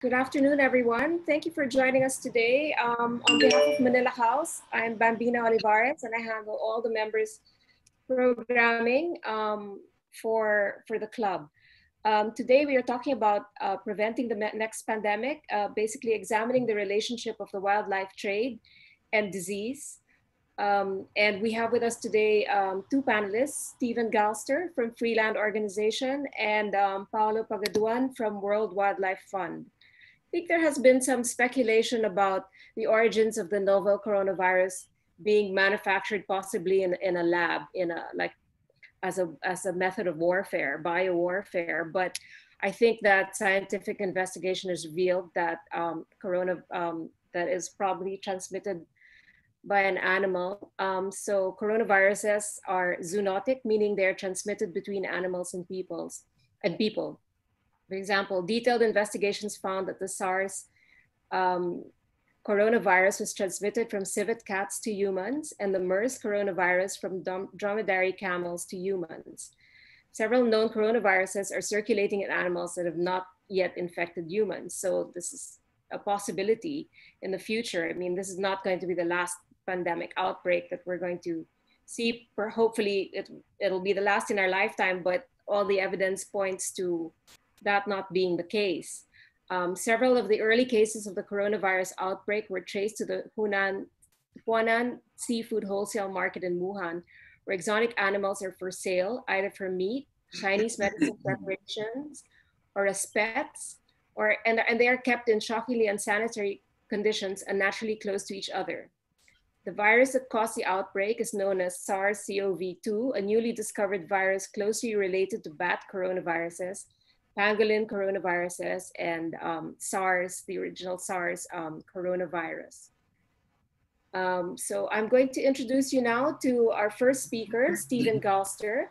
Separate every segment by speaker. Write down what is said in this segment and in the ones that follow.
Speaker 1: Good afternoon, everyone. Thank you for joining us today. Um, on behalf of Manila House, I'm Bambina Olivares, and I handle all the members' programming um, for, for the club. Um, today, we are talking about uh, preventing the next pandemic, uh, basically examining the relationship of the wildlife trade and disease. Um, and we have with us today um, two panelists, Steven Galster from Freeland Organization and um, Paolo Pagaduan from World Wildlife Fund. I think there has been some speculation about the origins of the novel coronavirus being manufactured possibly in, in a lab, in a like as a as a method of warfare, bio warfare. But I think that scientific investigation has revealed that um, corona um, that is probably transmitted by an animal. Um, so coronaviruses are zoonotic, meaning they're transmitted between animals and peoples and people. For example, detailed investigations found that the SARS um, coronavirus was transmitted from civet cats to humans and the MERS coronavirus from dromedary camels to humans. Several known coronaviruses are circulating in animals that have not yet infected humans. So this is a possibility in the future. I mean, this is not going to be the last pandemic outbreak that we're going to see. Hopefully, it, it'll be the last in our lifetime, but all the evidence points to that not being the case. Um, several of the early cases of the coronavirus outbreak were traced to the Hunan, Huanan seafood wholesale market in Wuhan, where exotic animals are for sale, either for meat, Chinese medicine preparations, or as pets, or, and, and they are kept in shockingly unsanitary conditions and naturally close to each other. The virus that caused the outbreak is known as SARS-CoV-2, a newly discovered virus closely related to bat coronaviruses pangolin coronaviruses and um, SARS, the original SARS um, coronavirus. Um, so I'm going to introduce you now to our first speaker, Steven Galster.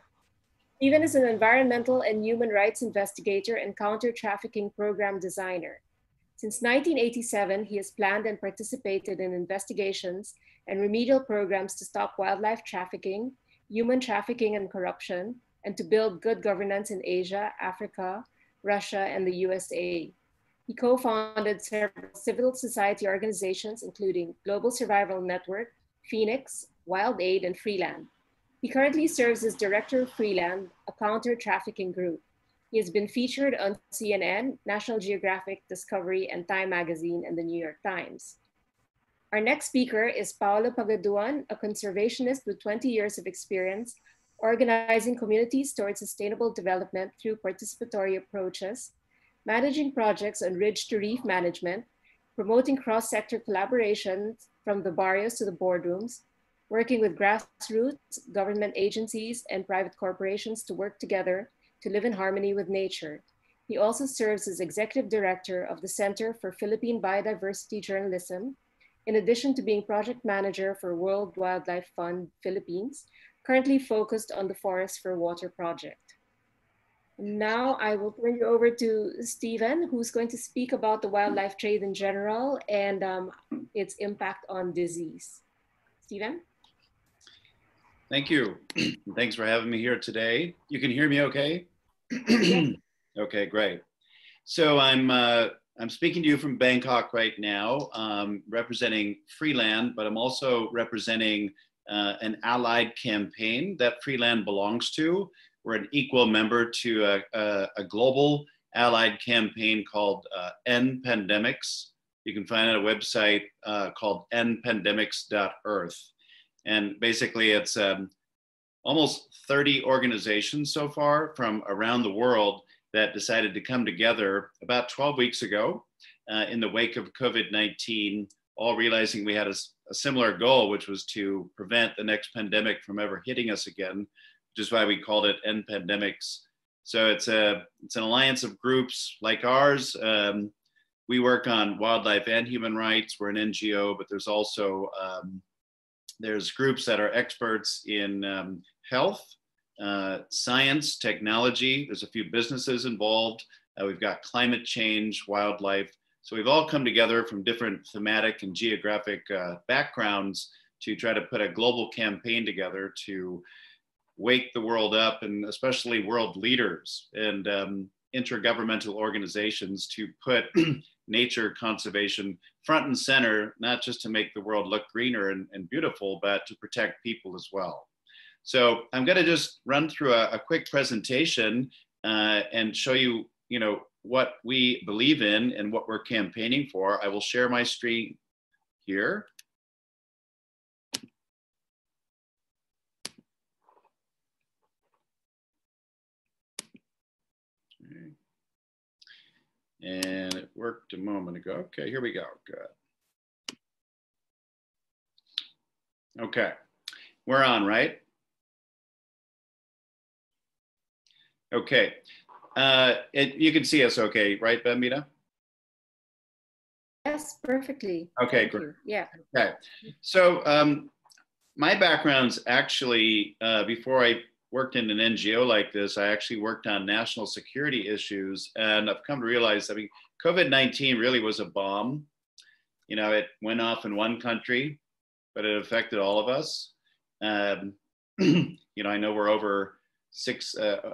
Speaker 1: Steven is an environmental and human rights investigator and counter-trafficking program designer. Since 1987, he has planned and participated in investigations and remedial programs to stop wildlife trafficking, human trafficking and corruption, and to build good governance in Asia, Africa, Russia, and the USA. He co-founded several civil society organizations, including Global Survival Network, Phoenix, WildAid, and Freeland. He currently serves as director of Freeland, a counter-trafficking group. He has been featured on CNN, National Geographic, Discovery, and Time Magazine, and the New York Times. Our next speaker is Paolo Pagaduan, a conservationist with 20 years of experience organizing communities towards sustainable development through participatory approaches, managing projects on ridge to reef management, promoting cross-sector collaborations from the barrios to the boardrooms, working with grassroots, government agencies, and private corporations to work together to live in harmony with nature. He also serves as executive director of the Center for Philippine Biodiversity Journalism, in addition to being project manager for World Wildlife Fund Philippines, currently focused on the Forest for Water project. Now I will turn you over to Steven, who's going to speak about the wildlife trade in general and um, its impact on disease. Steven?
Speaker 2: Thank you. Thanks for having me here today. You can hear me okay? okay, great. So I'm, uh, I'm speaking to you from Bangkok right now, um, representing Freeland, but I'm also representing uh, an allied campaign that Freeland belongs to. We're an equal member to a, a, a global allied campaign called uh, End Pandemics. You can find it at a website uh, called endpandemics.earth. And basically, it's um, almost 30 organizations so far from around the world that decided to come together about 12 weeks ago uh, in the wake of COVID 19, all realizing we had a a similar goal, which was to prevent the next pandemic from ever hitting us again, which is why we called it End Pandemics. So it's a it's an alliance of groups like ours. Um, we work on wildlife and human rights. We're an NGO, but there's also um, there's groups that are experts in um, health, uh, science, technology. There's a few businesses involved. Uh, we've got climate change, wildlife, so we've all come together from different thematic and geographic uh, backgrounds to try to put a global campaign together to wake the world up and especially world leaders. And um, intergovernmental organizations to put nature conservation front and center, not just to make the world look greener and, and beautiful, but to protect people as well. So I'm going to just run through a, a quick presentation uh, and show you, you know, what we believe in and what we're campaigning for. I will share my screen here. And it worked a moment ago. Okay, here we go. Good. Okay, we're on, right? Okay, uh, it, you can see us okay, right, Bambina?
Speaker 1: Yes, perfectly.
Speaker 2: Okay,
Speaker 1: Thank
Speaker 2: great.
Speaker 1: you. Yeah.
Speaker 2: Okay, so um, my background's actually uh, before I worked in an NGO like this, I actually worked on national security issues, and I've come to realize. I mean, COVID nineteen really was a bomb. You know, it went off in one country, but it affected all of us. Um, you know, I know we're over six, uh,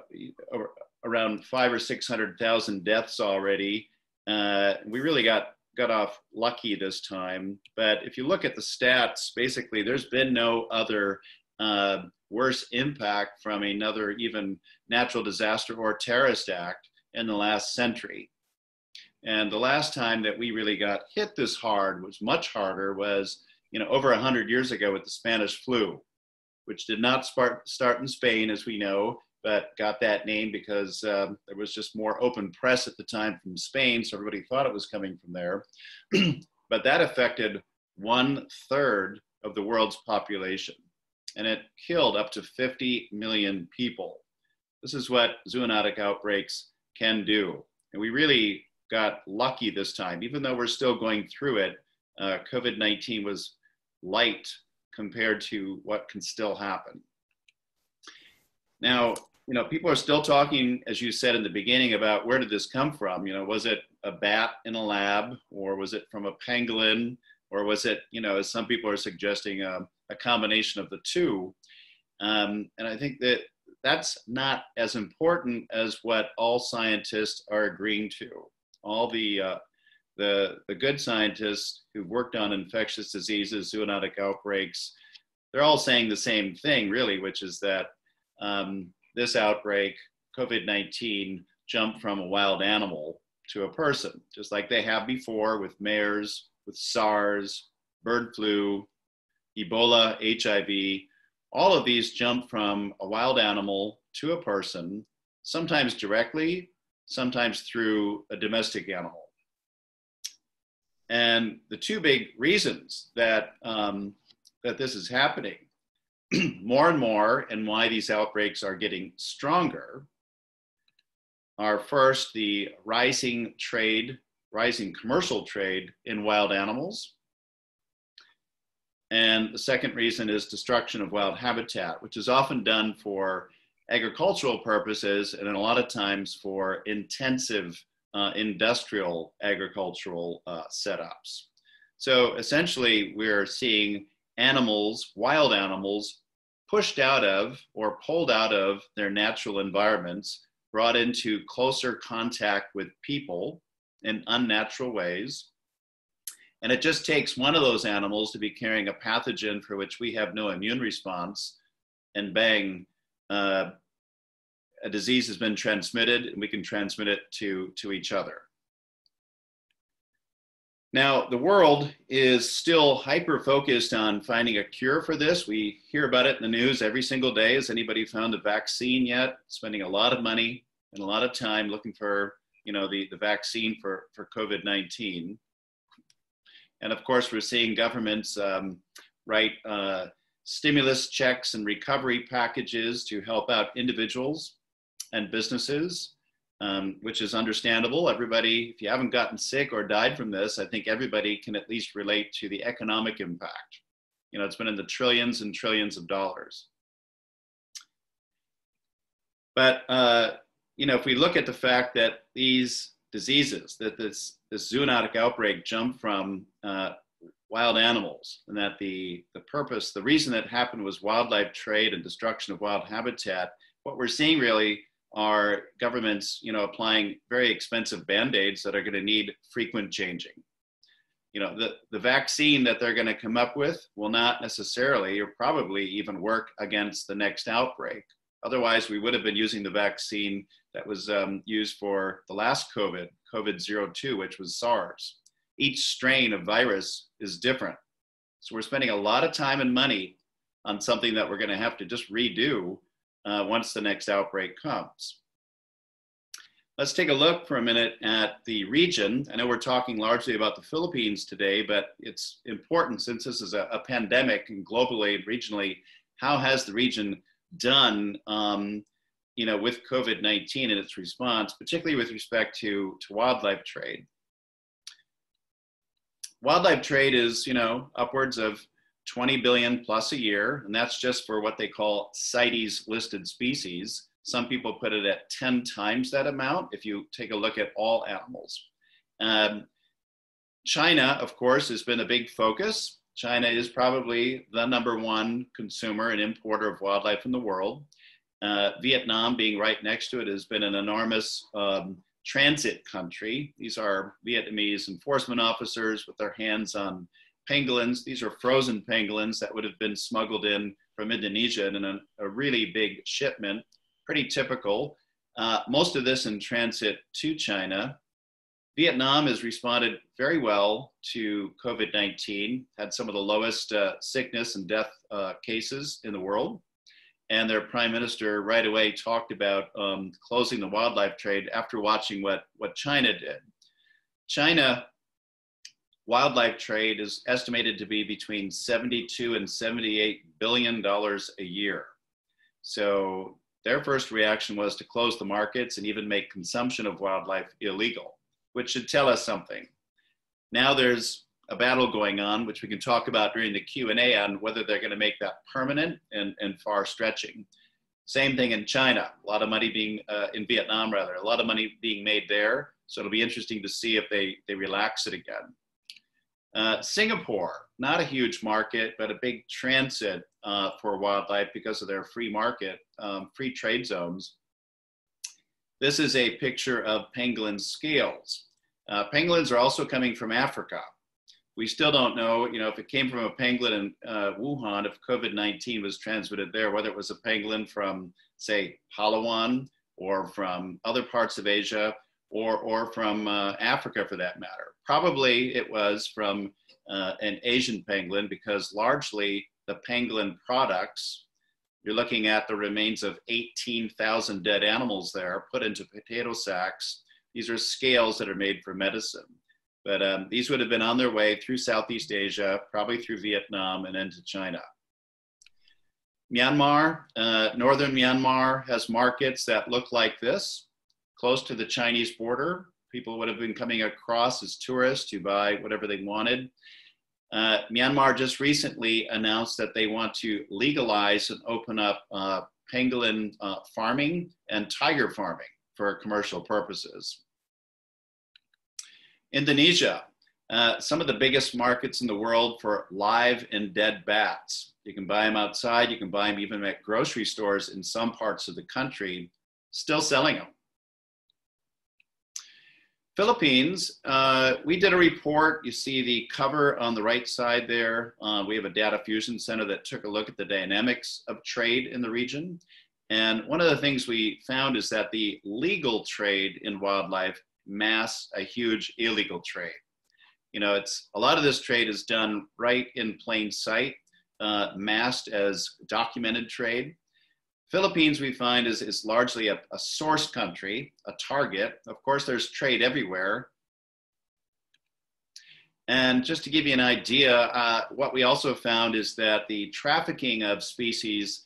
Speaker 2: over, around five or six hundred thousand deaths already. Uh, we really got got off lucky this time. But if you look at the stats, basically, there's been no other uh, worse impact from another even natural disaster or terrorist act in the last century. And the last time that we really got hit this hard was much harder was, you know, over a 100 years ago with the Spanish flu, which did not start in Spain, as we know, but got that name because um, there was just more open press at the time from Spain, so everybody thought it was coming from there. but that affected one third of the world's population, and it killed up to 50 million people. This is what zoonotic outbreaks can do. And we really got lucky this time, even though we're still going through it. Uh, COVID 19 was light compared to what can still happen. Now, you know, people are still talking, as you said in the beginning, about where did this come from? You know, was it a bat in a lab, or was it from a pangolin, or was it, you know, as some people are suggesting, a, a combination of the two? Um, and I think that that's not as important as what all scientists are agreeing to. All the uh, the the good scientists who've worked on infectious diseases, zoonotic outbreaks, they're all saying the same thing, really, which is that um, this outbreak, COVID 19, jumped from a wild animal to a person, just like they have before with MERS, with SARS, bird flu, Ebola, HIV. All of these jump from a wild animal to a person, sometimes directly, sometimes through a domestic animal. And the two big reasons that, um, that this is happening more and more, and why these outbreaks are getting stronger, are first the rising trade, rising commercial trade in wild animals. And the second reason is destruction of wild habitat, which is often done for agricultural purposes and a lot of times for intensive uh, industrial agricultural uh, setups. So essentially, we're seeing animals, wild animals, pushed out of or pulled out of their natural environments, brought into closer contact with people in unnatural ways. And it just takes one of those animals to be carrying a pathogen for which we have no immune response, and bang, uh, a disease has been transmitted, and we can transmit it to, to each other. Now, the world is still hyper focused on finding a cure for this. We hear about it in the news every single day. Has anybody found a vaccine yet? Spending a lot of money and a lot of time looking for, you know, the, the vaccine for, for COVID-19. And of course, we're seeing governments um, write uh, stimulus checks and recovery packages to help out individuals and businesses um, which is understandable. Everybody, if you haven't gotten sick or died from this, I think everybody can at least relate to the economic impact. You know, it's been in the trillions and trillions of dollars. But, uh, you know, if we look at the fact that these diseases, that this, this zoonotic outbreak jumped from uh, wild animals, and that the, the purpose, the reason that happened was wildlife trade and destruction of wild habitat, what we're seeing really are governments, you know, applying very expensive band-aids that are going to need frequent changing. You know, the, the vaccine that they're going to come up with will not necessarily or probably even work against the next outbreak. Otherwise, we would have been using the vaccine that was um, used for the last COVID, COVID 02, which was SARS. Each strain of virus is different. So we're spending a lot of time and money on something that we're going to have to just redo uh, once the next outbreak comes. Let's take a look for a minute at the region. I know we're talking largely about the Philippines today, but it's important since this is a, a pandemic and globally and regionally, how has the region done um, you know, with COVID-19 and its response, particularly with respect to, to wildlife trade? Wildlife trade is, you know, upwards of 20 billion plus a year, and that's just for what they call CITES listed species. Some people put it at 10 times that amount if you take a look at all animals. Um, China, of course, has been a big focus. China is probably the number one consumer and importer of wildlife in the world. Uh, Vietnam, being right next to it, has been an enormous um, transit country. These are Vietnamese enforcement officers with their hands on pangolins. These are frozen pangolins that would have been smuggled in from Indonesia in a, a really big shipment, pretty typical. Uh, most of this in transit to China. Vietnam has responded very well to COVID 19, had some of the lowest uh, sickness and death uh, cases in the world. And their prime minister right away talked about um, closing the wildlife trade after watching what, what China did. China wildlife trade is estimated to be between 72 and 78 billion dollars a year. So their first reaction was to close the markets and even make consumption of wildlife illegal, which should tell us something. Now there's a battle going on, which we can talk about during the Q&A on whether they're going to make that permanent and, and far stretching. Same thing in China, a lot of money being, uh, in Vietnam rather, a lot of money being made there. So it'll be interesting to see if they, they relax it again. Uh, Singapore, not a huge market, but a big transit uh, for wildlife because of their free market, um, free trade zones. This is a picture of pangolin scales. Uh, are also coming from Africa. We still don't know, you know, if it came from a pangolin in uh, Wuhan, if COVID-19 was transmitted there, whether it was a pangolin from, say, Palawan or from other parts of Asia or, or from uh, Africa for that matter. Probably it was from uh, an Asian pangolin because largely the pangolin products, you're looking at the remains of 18,000 dead animals there put into potato sacks. These are scales that are made for medicine. But um, these would have been on their way through Southeast Asia, probably through Vietnam and into China. Myanmar, uh, northern Myanmar has markets that look like this close to the Chinese border. People would have been coming across as tourists to buy whatever they wanted. Uh, Myanmar just recently announced that they want to legalize and open up uh, pangolin uh, farming and tiger farming for commercial purposes. Indonesia, uh, some of the biggest markets in the world for live and dead bats. You can buy them outside, you can buy them even at grocery stores in some parts of the country, still selling them. Philippines, uh, we did a report. You see the cover on the right side there. Uh, we have a data fusion center that took a look at the dynamics of trade in the region. And one of the things we found is that the legal trade in wildlife mass a huge illegal trade. You know, it's a lot of this trade is done right in plain sight, uh, masked as documented trade. Philippines, we find, is, is largely a, a source country, a target. Of course, there's trade everywhere. And just to give you an idea, uh, what we also found is that the trafficking of species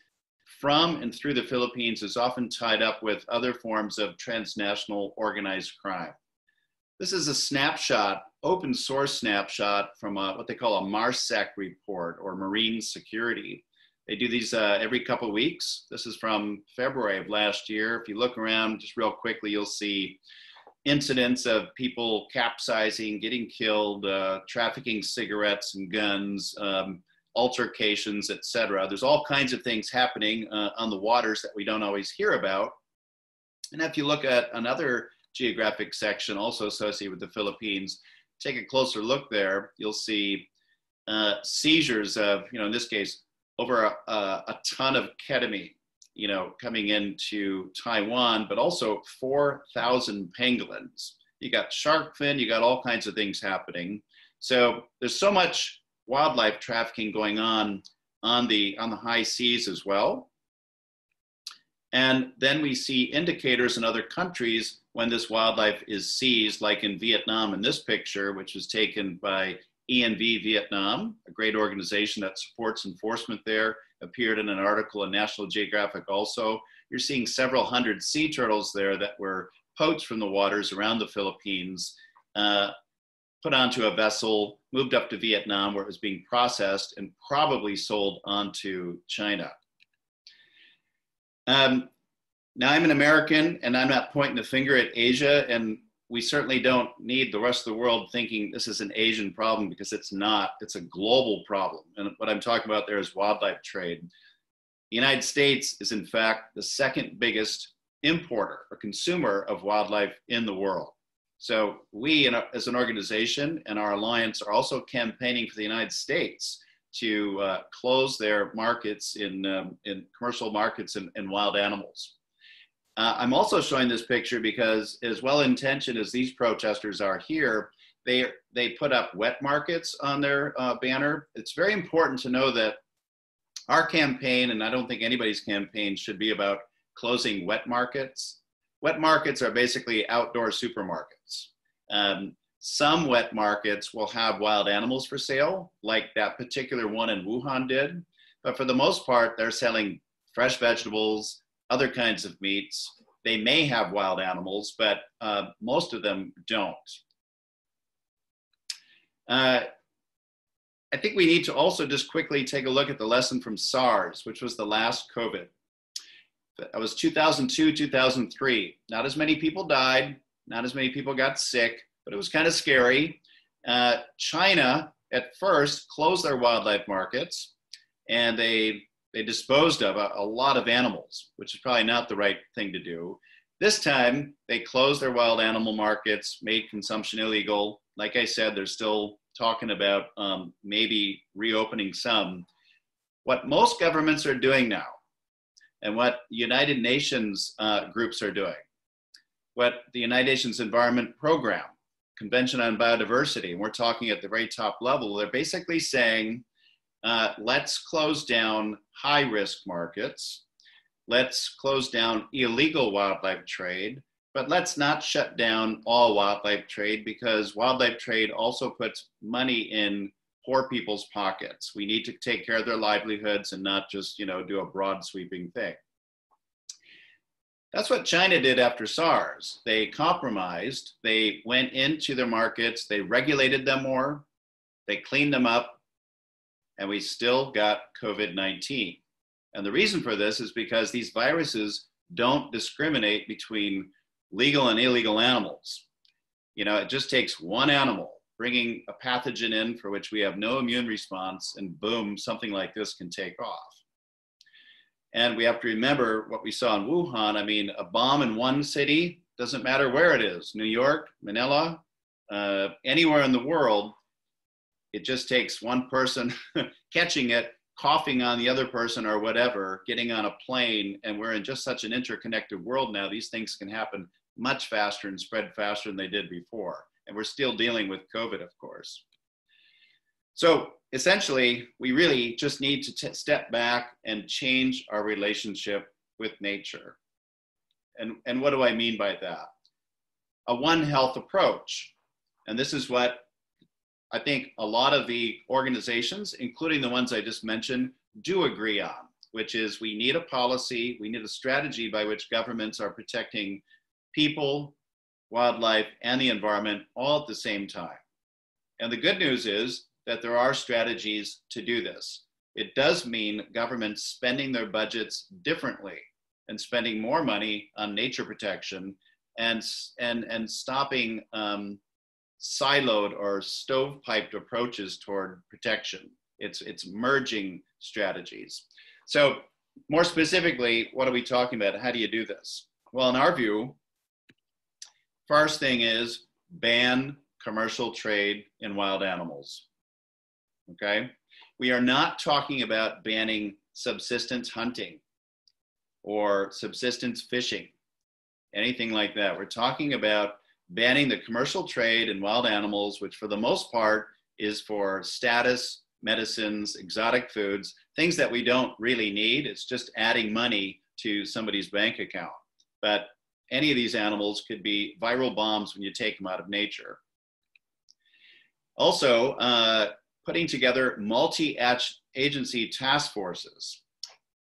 Speaker 2: from and through the Philippines is often tied up with other forms of transnational organized crime. This is a snapshot, open source snapshot from a, what they call a MARSEC report or Marine Security. They do these uh, every couple of weeks. This is from February of last year. If you look around just real quickly, you'll see incidents of people capsizing, getting killed, uh, trafficking cigarettes and guns, um, altercations, etc. There's all kinds of things happening uh, on the waters that we don't always hear about. And if you look at another geographic section also associated with the Philippines, take a closer look there, you'll see uh, seizures of, you know, in this case, over a, a, ton of ketamine, you know, coming into Taiwan, but also 4,000 pangolins. You got shark fin, you got all kinds of things happening. So there's so much wildlife trafficking going on on the on the high seas as well. And then we see indicators in other countries when this wildlife is seized, like in Vietnam in this picture, which was taken by ENV Vietnam, a great organization that supports enforcement there, appeared in an article in National Geographic also. You're seeing several hundred sea turtles there that were poached from the waters around the Philippines, uh, put onto a vessel, moved up to Vietnam where it was being processed and probably sold onto China. Um, now I'm an American and I'm not pointing the finger at Asia and we certainly don't need the rest of the world thinking this is an Asian problem because it's not. It's a global problem. And what I'm talking about there is wildlife trade. The United States is, in fact, the second biggest importer or consumer of wildlife in the world. So we, as an organization and our alliance, are also campaigning for the United States to uh, close their markets in, um, in commercial markets in wild animals. Uh, I'm also showing this picture because, as well intentioned as these protesters are here, they they put up wet markets on their uh, banner. It's very important to know that our campaign, and I don't think anybody's campaign, should be about closing wet markets. Wet markets are basically outdoor supermarkets. Um, some wet markets will have wild animals for sale, like that particular one in Wuhan did. But for the most part, they're selling fresh vegetables, other kinds of meats. They may have wild animals, but uh, most of them don't. Uh, I think we need to also just quickly take a look at the lesson from SARS, which was the last COVID. That was 2002, 2003. Not as many people died, not as many people got sick, but it was kind of scary. Uh, China at first closed their wildlife markets and they they disposed of a, a, lot of animals, which is probably not the right thing to do. This time, they closed their wild animal markets, made consumption illegal. Like I said, they're still talking about um, maybe reopening some. What most governments are doing now, and what United Nations uh, groups are doing, what the United Nations Environment Program, Convention on Biodiversity, and we're talking at the very top level, they're basically saying uh, let's close down high risk markets. Let's close down illegal wildlife trade, but let's not shut down all wildlife trade because wildlife trade also puts money in poor people's pockets. We need to take care of their livelihoods and not just, you know, do a broad sweeping thing. That's what China did after SARS. They compromised, they went into their markets, they regulated them more, they cleaned them up, and we still got COVID 19. And the reason for this is because these viruses don't discriminate between legal and illegal animals. You know, it just takes one animal bringing a pathogen in for which we have no immune response, and boom, something like this can take off. And we have to remember what we saw in Wuhan. I mean, a bomb in one city doesn't matter where it is New York, Manila, uh, anywhere in the world, it just takes one person catching it, coughing on the other person or whatever, getting on a plane. And we're in just such an interconnected world now. These things can happen much faster and spread faster than they did before. And we're still dealing with COVID, of course. So essentially, we really just need to step back and change our relationship with nature. And, and what do I mean by that? A One Health approach. And this is what I think a lot of the organizations, including the ones I just mentioned, do agree on, which is we need a policy, we need a strategy by which governments are protecting people, wildlife, and the environment all at the same time. And the good news is that there are strategies to do this. It does mean governments spending their budgets differently and spending more money on nature protection and, and, and stopping um, siloed or stovepiped approaches toward protection. It's, it's merging strategies. So more specifically, what are we talking about? How do you do this? Well, in our view, first thing is ban commercial trade in wild animals. Okay? We are not talking about banning subsistence hunting or subsistence fishing, anything like that. We're talking about banning the commercial trade in wild animals, which for the most part is for status, medicines, exotic foods, things that we don't really need. It's just adding money to somebody's bank account. But any of these animals could be viral bombs when you take them out of nature. Also, uh, putting together multi-agency task forces.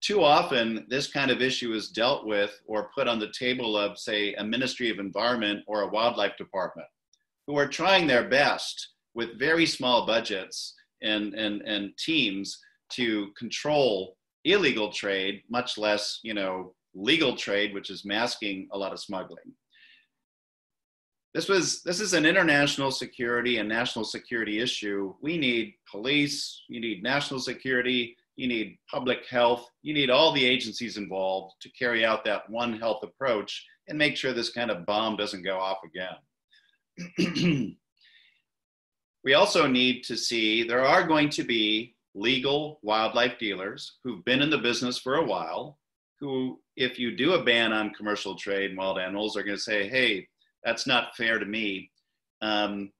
Speaker 2: Too often, this kind of issue is dealt with or put on the table of, say, a Ministry of Environment or a Wildlife Department, who are trying their best with very small budgets and, and, and teams to control illegal trade, much less, you know, legal trade, which is masking a lot of smuggling. This was this is an international security and national security issue. We need police, you need national security, you need public health, you need all the agencies involved to carry out that one health approach and make sure this kind of bomb doesn't go off again. we also need to see there are going to be legal wildlife dealers who've been in the business for a while who if you do a ban on commercial trade in wild animals are going to say hey that's not fair to me. Um,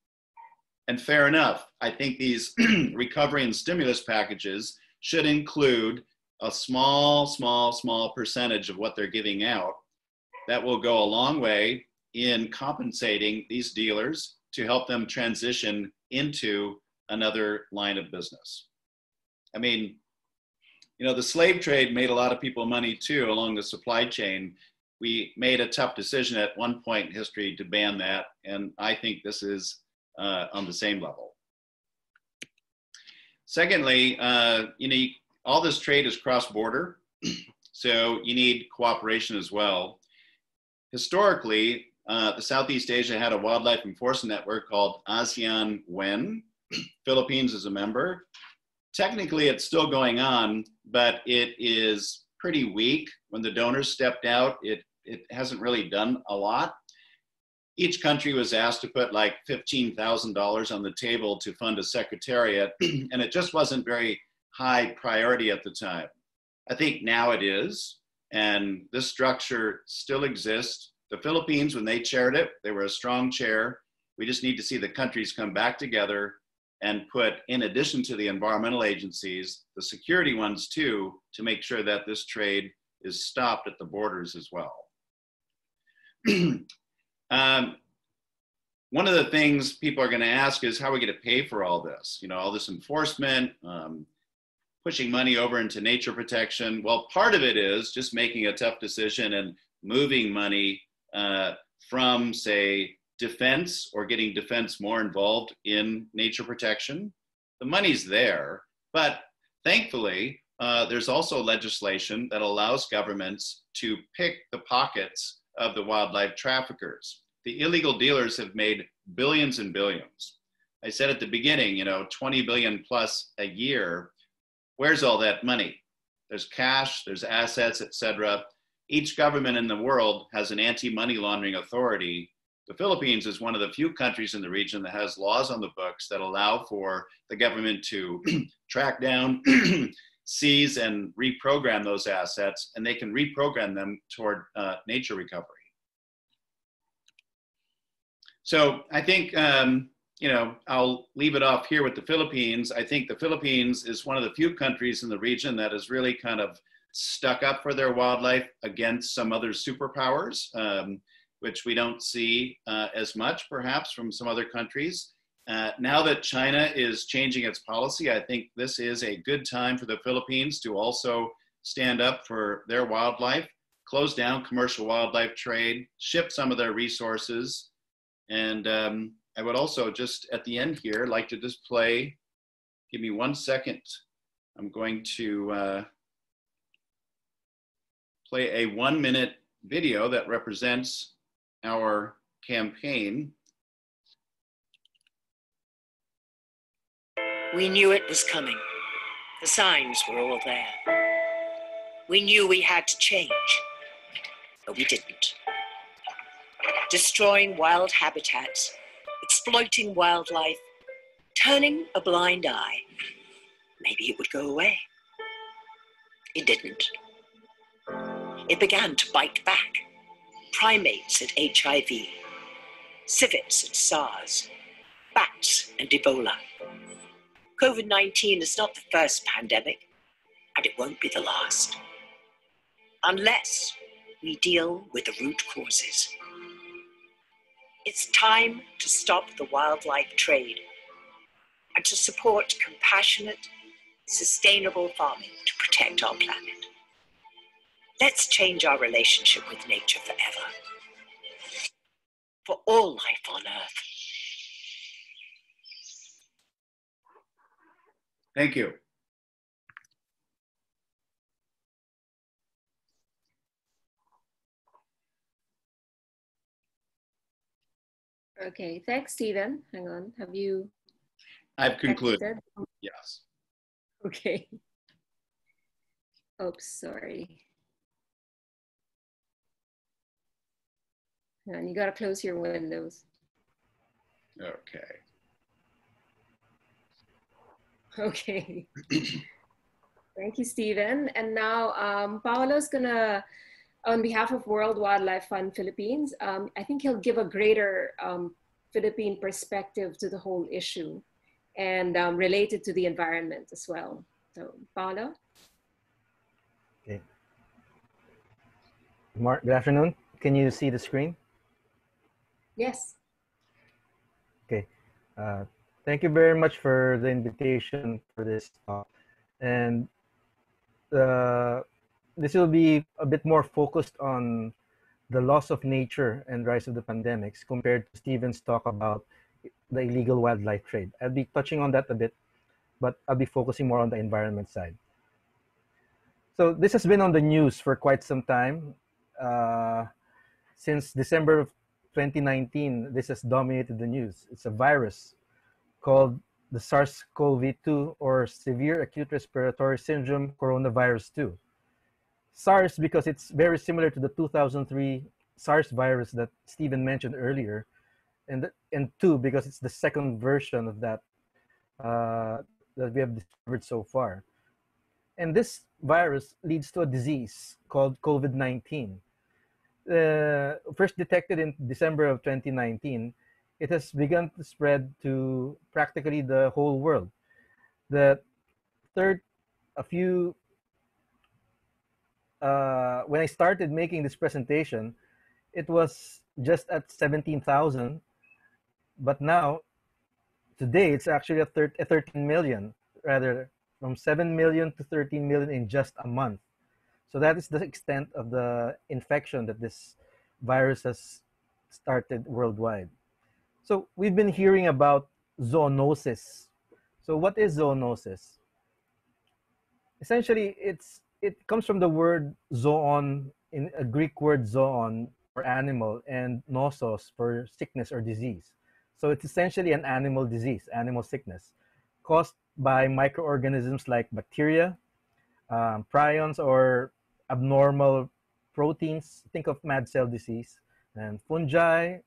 Speaker 2: and fair enough. I think these recovery and stimulus packages should include a small, small, small percentage of what they're giving out. That will go a long way in compensating these dealers to help them transition into another line of business. I mean, you know, the slave trade made a lot of people money too along the supply chain we made a tough decision at one point in history to ban that, and I think this is uh, on the same level. Secondly, uh, you know, all this trade is cross-border, so you need cooperation as well. Historically, uh, the Southeast Asia had a wildlife enforcement network called ASEAN WEN. Philippines is a member. Technically, it's still going on, but it is pretty weak. When the donors stepped out, it it hasn't really done a lot. Each country was asked to put like $15,000 on the table to fund a secretariat, and it just wasn't very high priority at the time. I think now it is, and this structure still exists. The Philippines, when they chaired it, they were a strong chair. We just need to see the countries come back together and put, in addition to the environmental agencies, the security ones too, to make sure that this trade is stopped at the borders as well. um, one of the things people are going to ask is how are we going to pay for all this? You know, all this enforcement, um, pushing money over into nature protection. Well, part of it is just making a tough decision and moving money uh, from, say, defense or getting defense more involved in nature protection. The money's there, but thankfully, uh, there's also legislation that allows governments to pick the pockets of the wildlife traffickers. The illegal dealers have made billions and billions. I said at the beginning, you know, 20 billion plus a year. Where's all that money? There's cash, there's assets, etc. Each government in the world has an anti-money laundering authority. The Philippines is one of the few countries in the region that has laws on the books that allow for the government to track down seize and reprogram those assets, and they can reprogram them toward uh, nature recovery. So I think, um, you know, I'll leave it off here with the Philippines. I think the Philippines is one of the few countries in the region that is really kind of stuck up for their wildlife against some other superpowers, um, which we don't see uh, as much perhaps from some other countries. Uh, now that China is changing its policy, I think this is a good time for the Philippines to also stand up for their wildlife, close down commercial wildlife trade, ship some of their resources. And um, I would also just at the end here like to just play, give me one second. I'm going to uh, play a one minute video that represents our campaign
Speaker 3: We knew it was coming. The signs were all there. We knew we had to change. but we didn't. Destroying wild habitats, exploiting wildlife, turning a blind eye. Maybe it would go away. It didn't. It began to bite back. Primates at HIV, civets at SARS, bats and Ebola. COVID 19 is not the first pandemic, and it won't be the last. Unless we deal with the root causes. It's time to stop the wildlife trade and to support compassionate, sustainable farming to protect our planet. Let's change our relationship with nature forever. For all life on Earth.
Speaker 2: Thank you.
Speaker 1: Okay, thanks, Steven. Hang on, have you?
Speaker 2: I've concluded.
Speaker 1: exited?
Speaker 2: Yes.
Speaker 1: Okay. Oops, sorry. And you gotta close your windows.
Speaker 2: Okay.
Speaker 1: Okay. Thank you, Steven. And now um, Paolo's gonna, on behalf of World Wildlife Fund Philippines, um, I think he'll give a greater um, Philippine perspective to the whole issue and um, related to the environment as well. So, Paolo?
Speaker 4: Okay. Mar- Good afternoon. Can you see the screen?
Speaker 1: Yes.
Speaker 4: Okay. Uh, thank you very much for the invitation for this talk. And uh, this will be a bit more focused on the loss of nature and rise of the pandemics compared to Steven's talk about the illegal wildlife trade. I'll be touching on that a bit, but I'll be focusing more on the environment side. So this has been on the news for quite some time. Uh, since December of 2019, this has dominated the news. It's a virus called the SARS-CoV-2 or Severe Acute Respiratory Syndrome Coronavirus 2. SARS because it's very similar to the 2003 SARS virus that Steven mentioned earlier, and and two because it's the second version of that uh, that we have discovered so far. And this virus leads to a disease called COVID-19. Uh, first detected in December of 2019, it has begun to spread to practically the whole world. The third, a few, uh, when I started making this presentation, it was just at 17,000, but now, today, it's actually a, thir- a 13 million, rather from 7 million to 13 million in just a month. So that is the extent of the infection that this virus has started worldwide. So we've been hearing about zoonosis. So what is zoonosis? Essentially, it's it comes from the word zoon in a Greek word zoon for animal and nosos for sickness or disease. So it's essentially an animal disease, animal sickness, caused by microorganisms like bacteria, um, prions, or abnormal proteins. Think of mad cell disease and fungi,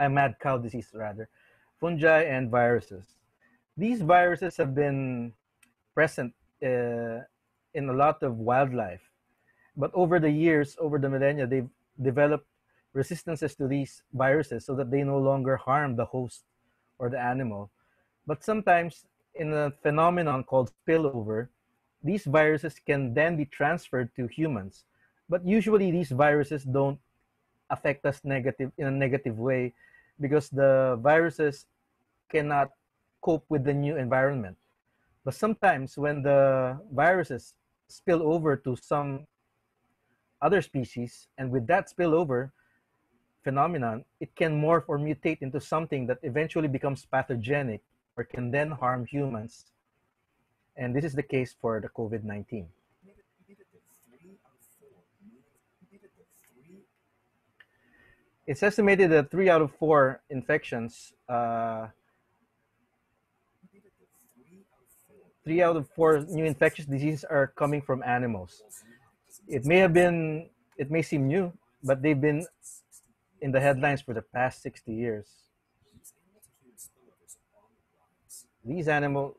Speaker 4: a mad cow disease rather, fungi and viruses. These viruses have been present uh, in a lot of wildlife, but over the years, over the millennia, they've developed resistances to these viruses so that they no longer harm the host or the animal. But sometimes, in a phenomenon called spillover, these viruses can then be transferred to humans. But usually, these viruses don't affect us negative in a negative way because the viruses cannot cope with the new environment. But sometimes when the viruses spill over to some other species, and with that spillover phenomenon, it can morph or mutate into something that eventually becomes pathogenic or can then harm humans. And this is the case for the COVID 19. It's estimated that three out of four infections, uh, three out of four new infectious diseases are coming from animals. It may have been it may seem new, but they've been in the headlines for the past 60 years. These animal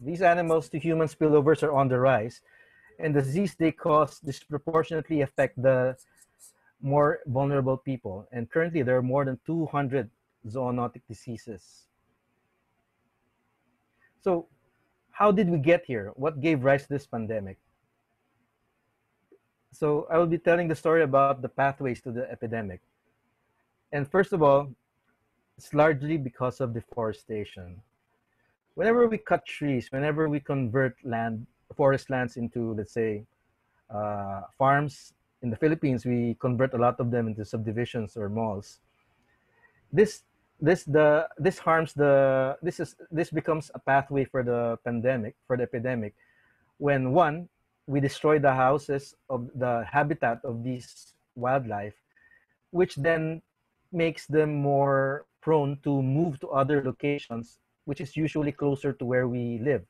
Speaker 4: these animals to human spillovers are on the rise, and the disease they cause disproportionately affect the more vulnerable people. And currently, there are more than 200 zoonotic diseases. So, how did we get here? What gave rise to this pandemic? So, I will be telling the story about the pathways to the epidemic. And first of all, it's largely because of deforestation. Whenever we cut trees, whenever we convert land, forest lands into, let's say, uh, farms in the Philippines, we convert a lot of them into subdivisions or malls. This this the this harms the this is this becomes a pathway for the pandemic for the epidemic when one we destroy the houses of the habitat of these wildlife which then makes them more prone to move to other locations which is usually closer to where we live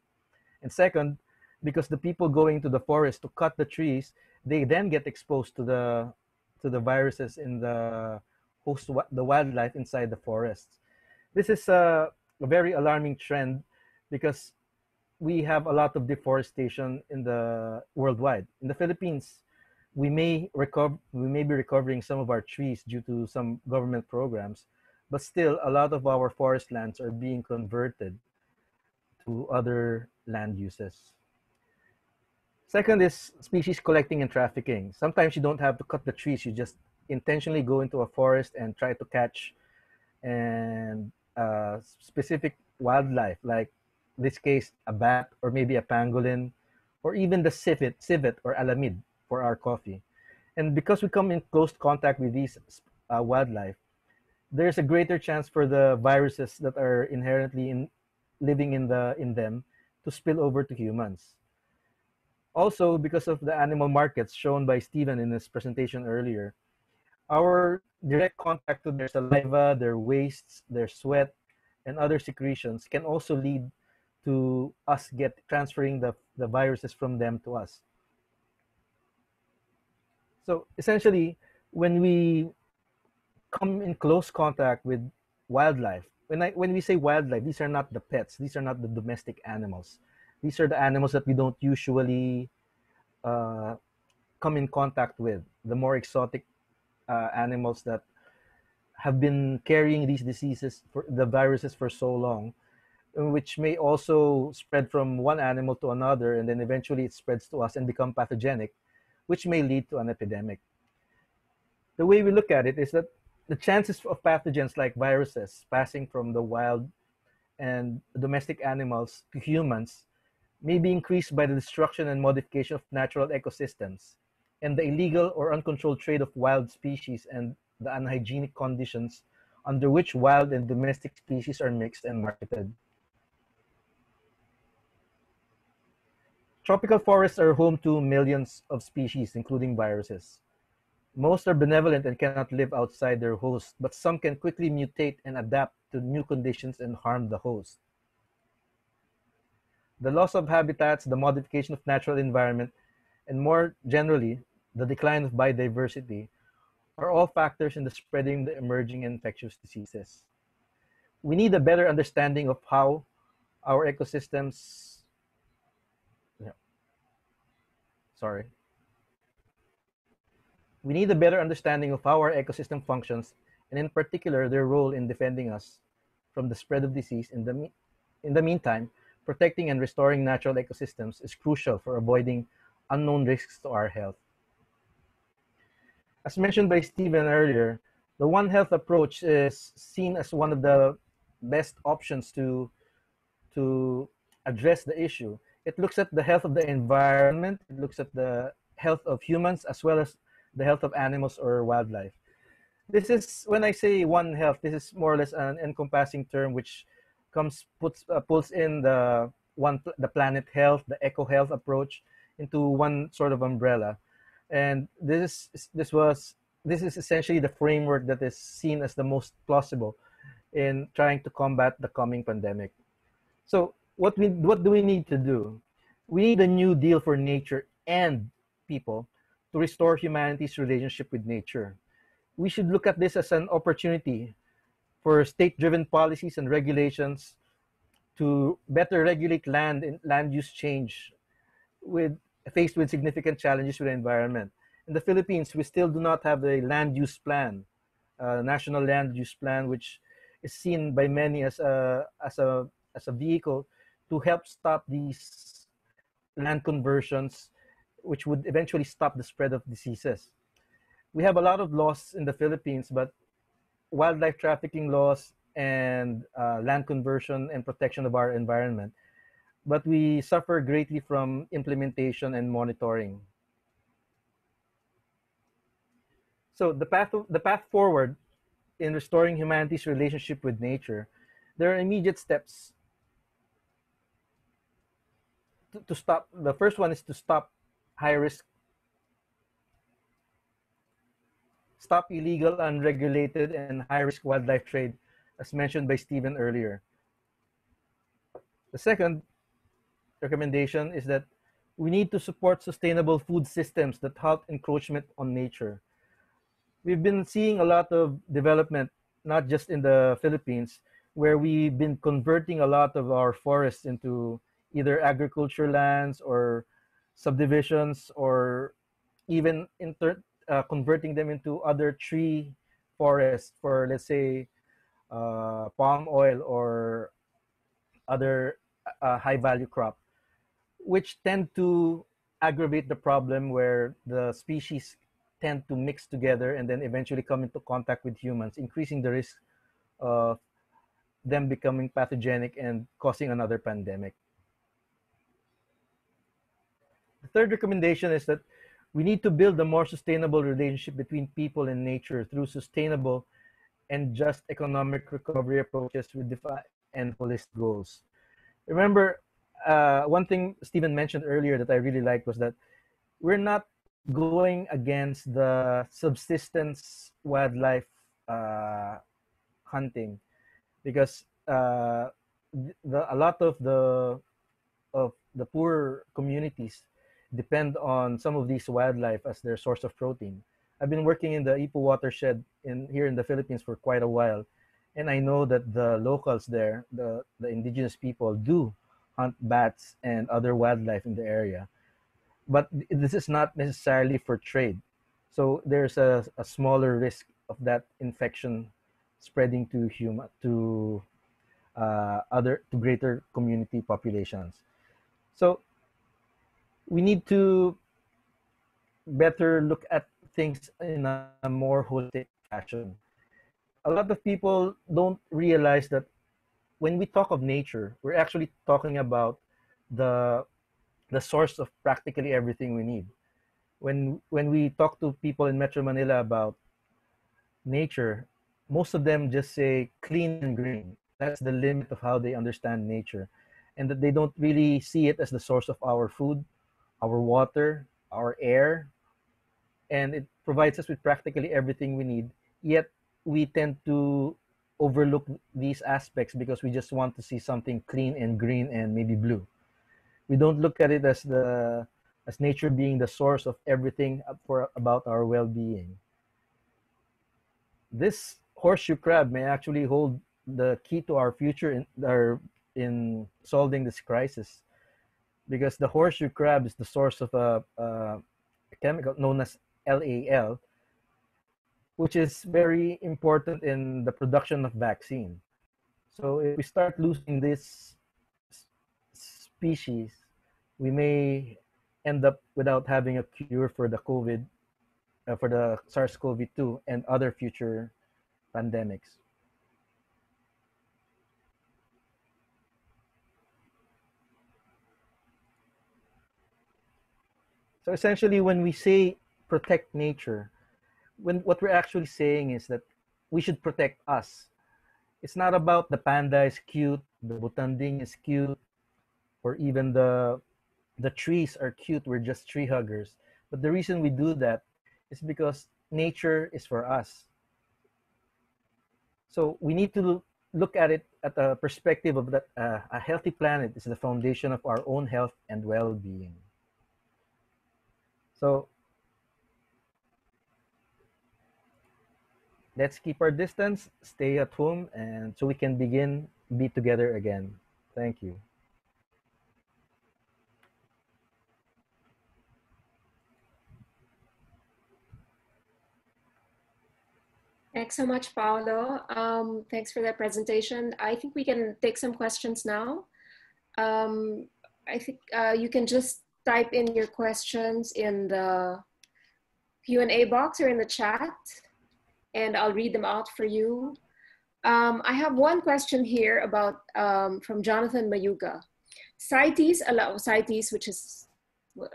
Speaker 4: and second because the people going to the forest to cut the trees they then get exposed to the to the viruses in the host the wildlife inside the forests. This is a, a very alarming trend because we have a lot of deforestation in the worldwide. In the Philippines, we may recover we may be recovering some of our trees due to some government programs, but still a lot of our forest lands are being converted to other land uses. Second is species collecting and trafficking. Sometimes you don't have to cut the trees, you just intentionally go into a forest and try to catch and uh, specific wildlife, like this case, a bat or maybe a pangolin, or even the civet, civet or alamid for our coffee. And because we come in close contact with these uh, wildlife, there's a greater chance for the viruses that are inherently in, living in the in them to spill over to humans. Also, because of the animal markets shown by Steven in his presentation earlier, our direct contact to their saliva, their wastes, their sweat, and other secretions can also lead to us get transferring the, the viruses from them to us. So essentially, when we come in close contact with wildlife, when I when we say wildlife, these are not the pets, these are not the domestic animals. These are the animals that we don't usually uh, come in contact with, the more exotic uh, animals that have been carrying these diseases for the viruses for so long which may also spread from one animal to another and then eventually it spreads to us and become pathogenic which may lead to an epidemic. The way we look at it is that the chances of pathogens like viruses passing from the wild and domestic animals to humans may be increased by the destruction and modification of natural ecosystems and the illegal or uncontrolled trade of wild species and the unhygienic conditions under which wild and domestic species are mixed and marketed. Tropical forests are home to millions of species, including viruses. Most are benevolent and cannot live outside their host, but some can quickly mutate and adapt to new conditions and harm the host. The loss of habitats, the modification of natural environment, and more generally, the decline of biodiversity are all factors in the spreading the emerging infectious diseases. We need a better understanding of how our ecosystems, yeah, sorry. We need a better understanding of how our ecosystem functions and in particular their role in defending us from the spread of disease. In the, in the meantime, protecting and restoring natural ecosystems is crucial for avoiding unknown risks to our health. As mentioned by Steven earlier, the One Health approach is seen as one of the best options to, to address the issue. It looks at the health of the environment, it looks at the health of humans as well as the health of animals or wildlife. This is, when I say One Health, this is more or less an encompassing term which comes, puts, uh, pulls in the one, the planet health, the eco health approach into one sort of umbrella and this is, this was this is essentially the framework that is seen as the most plausible in trying to combat the coming pandemic. So what we what do we need to do? We need a new deal for nature and people to restore humanity's relationship with nature. We should look at this as an opportunity for state-driven policies and regulations to better regulate land and land use change with faced with significant challenges with the environment. In the Philippines, we still do not have a land use plan, uh, national land use plan, which is seen by many as a as a as a vehicle to help stop these land conversions, which would eventually stop the spread of diseases. We have a lot of laws in the Philippines, but wildlife trafficking laws and uh, land conversion and protection of our environment. But we suffer greatly from implementation and monitoring. So the path, the path forward in restoring humanity's relationship with nature, there are immediate steps to, to stop. The first one is to stop high risk stop illegal, unregulated, and high-risk wildlife trade, as mentioned by Steven earlier. The second recommendation is that we need to support sustainable food systems that halt encroachment on nature. We've been seeing a lot of development, not just in the Philippines, where we've been converting a lot of our forests into either agriculture lands or subdivisions or even inter uh, converting them into other tree forests for let's say uh, palm oil or other uh, high value crop which tend to aggravate the problem where the species tend to mix together and then eventually come into contact with humans increasing the risk of them becoming pathogenic and causing another pandemic. The third recommendation is that we need to build a more sustainable relationship between people and nature through sustainable and just economic recovery approaches with defined and holistic goals. Remember, uh, one thing Steven mentioned earlier that I really liked was that we're not going against the subsistence wildlife uh, hunting because uh, the, a lot of the of the poor communities depend on some of these wildlife as their source of protein. I've been working in the Ipo watershed in here in the Philippines for quite a while, and I know that the locals there, the, the indigenous people, do hunt bats and other wildlife in the area. But this is not necessarily for trade. So there's a, a smaller risk of that infection spreading to human to uh, other to greater community populations. So we need to better look at things in a, more holistic fashion. A lot of people don't realize that when we talk of nature, we're actually talking about the the source of practically everything we need. When when we talk to people in Metro Manila about nature, most of them just say clean and green. That's the limit of how they understand nature, and that they don't really see it as the source of our food, our water, our air, and it provides us with practically everything we need. Yet we tend to overlook these aspects because we just want to see something clean and green and maybe blue. We don't look at it as the as nature being the source of everything for about our well-being. This horseshoe crab may actually hold the key to our future in our in solving this crisis because the horseshoe crab is the source of a, a chemical known as LAL, which is very important in the production of vaccine. So if we start losing this species, we may end up without having a cure for the COVID, uh, for the SARS-CoV-2 and other future pandemics. So essentially, when we say protect nature, when what we're actually saying is that we should protect us. It's not about the panda is cute, the butanding is cute, or even the the trees are cute. We're just tree huggers. But the reason we do that is because nature is for us. So we need to look at it at the perspective of that uh, a healthy planet is the foundation of our own health and well-being. So let's keep our distance, stay at home, and so we can begin be together again. Thank you.
Speaker 1: Thanks so much, Paolo. Um, thanks for that presentation. I think we can take some questions now. Um, I think uh, you can just type in your questions in the Q&A box or in the chat, and I'll read them out for you. Um, I have one question here about um, from Jonathan Mayuga. CITES allow CITES, which is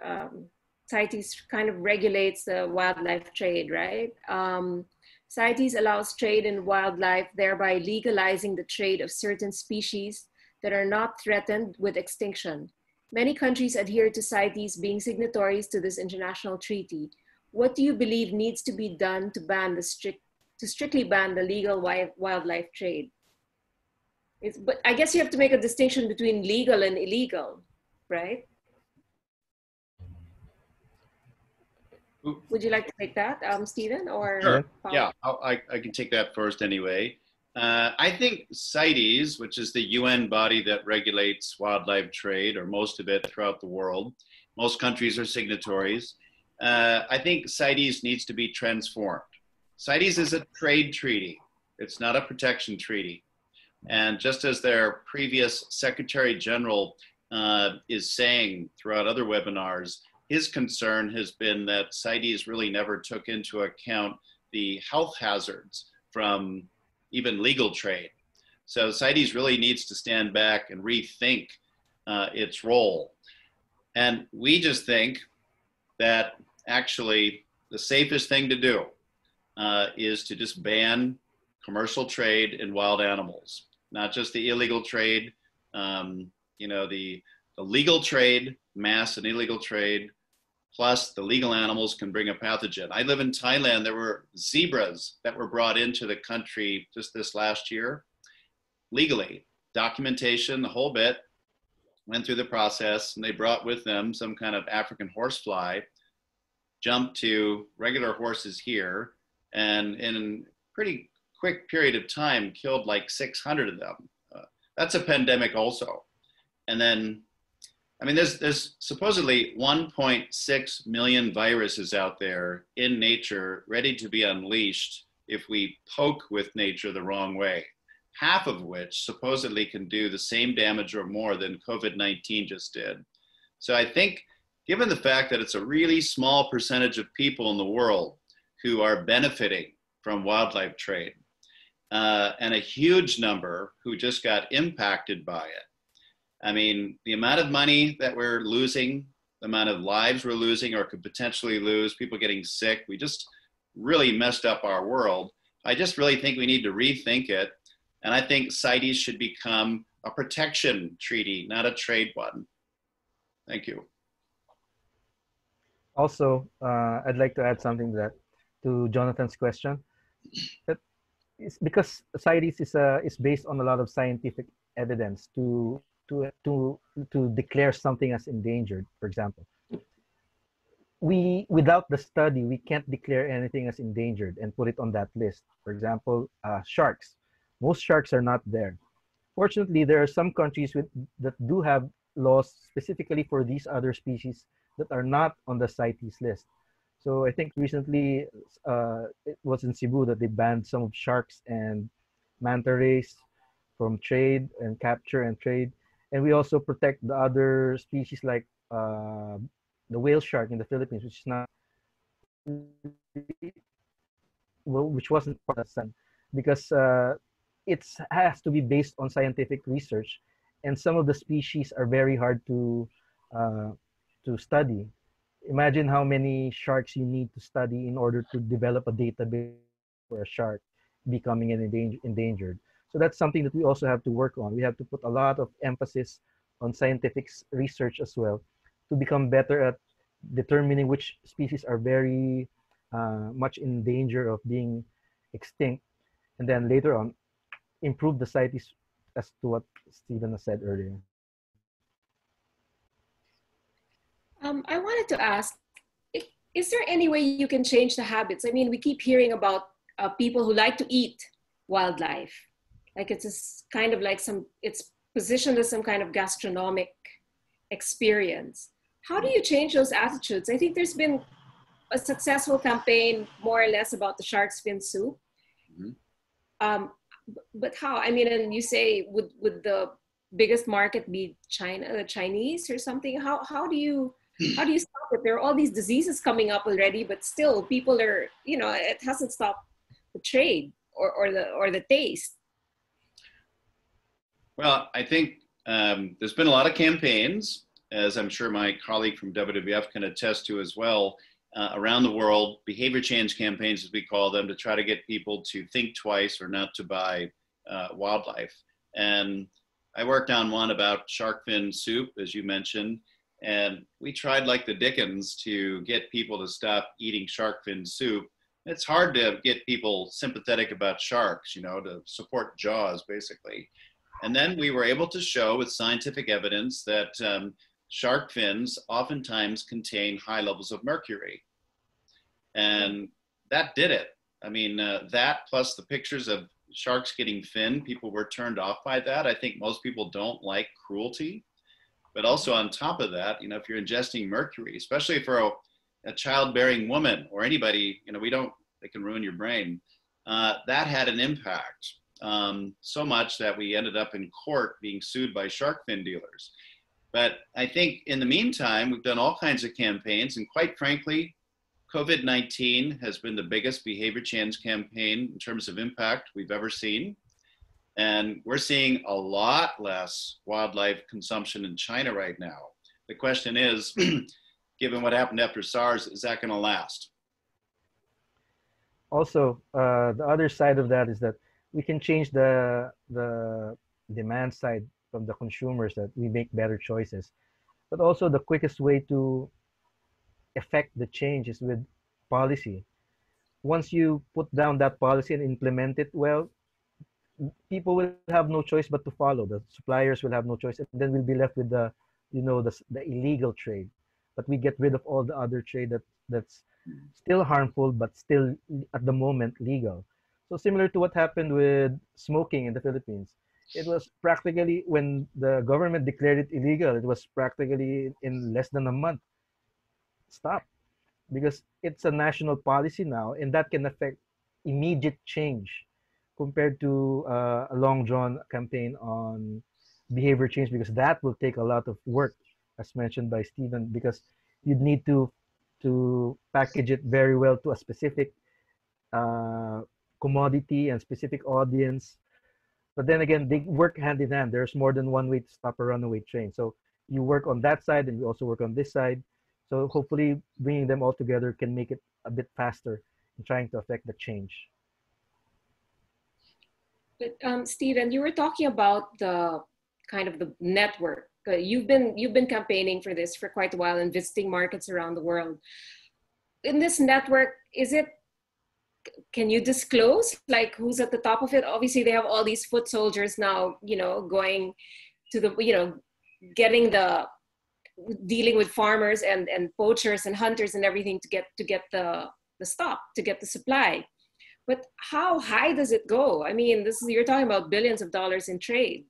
Speaker 1: um, CITES kind of regulates the wildlife trade, right? Um, CITES allows trade in wildlife, thereby legalizing the trade of certain species that are not threatened with extinction. Many countries adhere to CITES being signatories to this international treaty. What do you believe needs to be done to ban the strict, to strictly ban the legal wildlife trade? It's, but I guess you have to make a distinction between legal and illegal, right? Would you like to take that, um, Steven, or?
Speaker 2: Sure. Yeah, I, I can take that first anyway. Uh, I think CITES, which is the UN body that regulates wildlife trade, or most of it throughout the world, most countries are signatories. Uh, I think CITES needs to be transformed. CITES is a trade treaty. It's not a protection treaty. And just as their previous Secretary General uh, is saying throughout other webinars, his concern has been that CITES really never took into account the health hazards from even legal trade. So CITES really needs to stand back and rethink uh, its role. And we just think that actually the safest thing to do uh, is to just ban commercial trade in wild animals, not just the illegal trade, um, you know, the, the legal trade, mass and illegal trade, Plus, the legal animals can bring a pathogen. I live in Thailand. There were zebras that were brought into the country just this last year legally. Documentation, the whole bit, went through the process, and they brought with them some kind of African horsefly, jumped to regular horses here, and in a pretty quick period of time, killed like 600 of them. Uh, that's a pandemic, also. And then I mean, there's there's supposedly 1.6 million viruses out there in nature ready to be unleashed if we poke with nature the wrong way. Half of which supposedly can do the same damage or more than COVID-19 just did. So I think, given the fact that it's a really small percentage of people in the world who are benefiting from wildlife trade, uh, and a huge number who just got impacted by it I mean, the amount of money that we're losing, the amount of lives we're losing or could potentially lose, people getting sick, we just really messed up our world. I just really think we need to rethink it. And I think CITES should become a protection treaty, not a trade one. Thank you.
Speaker 4: Also, uh, I'd like to add something to that to Jonathan's question. Is because CITES is, uh, is based on a lot of scientific evidence to to to to declare something as endangered for example. We without the study we can't declare anything as endangered and put it on that list. For example uh, sharks. Most sharks are not there. Fortunately there are some countries with, that do have laws specifically for these other species that are not on the CITES list. So i think recently uh, it was in cebu that they banned some of sharks and manta rays from trade and capture and trade and we also protect the other species like uh, the whale shark in the Philippines, which is not well, which wasn't part of sun, because uh, it has to be based on scientific research, and some of the species are very hard to uh, to study. Imagine how many sharks you need to study in order to develop a database for a shark becoming an endangered. So that's something that we also have to work on. We have to put a lot of emphasis on scientific research as well to become better at determining which species are very uh, much in danger of being extinct. And then later on, improve the CITES as to what Steven has said earlier.
Speaker 1: Um, I wanted to ask, is there any way you can change the habits? I mean, we keep hearing about uh, people who like to eat wildlife. Like it's kind of like some, it's positioned as some kind of gastronomic experience. How do you change those attitudes? I think there's been a successful campaign more or less about the shark's fin soup. Mm-hmm. Um, but how? I mean, and you say would would the biggest market be China, the Chinese or something? How how do you how do you stop it? There are all these diseases coming up already, but still people are, you know, it hasn't stopped the trade or, or the or the taste.
Speaker 2: Well, I think um, there's been a lot of campaigns, as I'm sure my colleague from WWF can attest to as well, uh, around the world, behavior change campaigns, as we call them, to try to get people to think twice or not to buy uh, wildlife. And I worked on one about shark fin soup, as you mentioned, and we tried like the Dickens to get people to stop eating shark fin soup. It's hard to get people sympathetic about sharks, you know, to support Jaws, basically. And then we were able to show with scientific evidence that um, shark fins oftentimes contain high levels of mercury. And that did it. I mean, uh, that plus the pictures of sharks getting fin, people were turned off by that. I think most people don't like cruelty. But also on top of that, you know, if you're ingesting mercury, especially for a, a childbearing woman or anybody, you know, we don't, it can ruin your brain. Uh, that had an impact um, so much that we ended up in court being sued by shark fin dealers. But I think in the meantime, we've done all kinds of campaigns, and quite frankly, COVID 19 has been the biggest behavior change campaign in terms of impact we've ever seen. And we're seeing a lot less wildlife consumption in China right now. The question is, given what happened after SARS, is that going to last?
Speaker 4: Also, uh, the other side of that is that we can change the the demand side from the consumers that we make better choices. But also the quickest way to affect the change is with policy. Once you put down that policy and implement it well people will have no choice but to follow. The suppliers will have no choice and then we'll be left with the you know the, the illegal trade. But we get rid of all the other trade that that's still harmful but still at the moment legal so similar to what happened with smoking in the Philippines, it was practically when the government declared it illegal, it was practically in less than a month. Stop. Because it's a national policy now, and that can affect immediate change compared to uh, a long drawn campaign on behavior change, because that will take a lot of work, as mentioned by Steven, because you'd need to to package it very well to a specific uh, commodity and specific audience. But then again, they work hand in hand. There's more than one way to stop a runaway train. So you work on that side and you also work on this side. So hopefully bringing them all together can make it a bit faster in trying to affect the change.
Speaker 1: But um, Steven, you were talking about the kind of the network. Uh, you've been you've been campaigning for this for quite a while and visiting markets around the world. In this network, is it can you disclose like who's at the top of it? Obviously they have all these foot soldiers now you know going to the you know getting the dealing with farmers and and poachers and hunters and everything to get to get the the stock to get the supply. But how high does it go? I mean this is you're talking about billions of dollars in trade.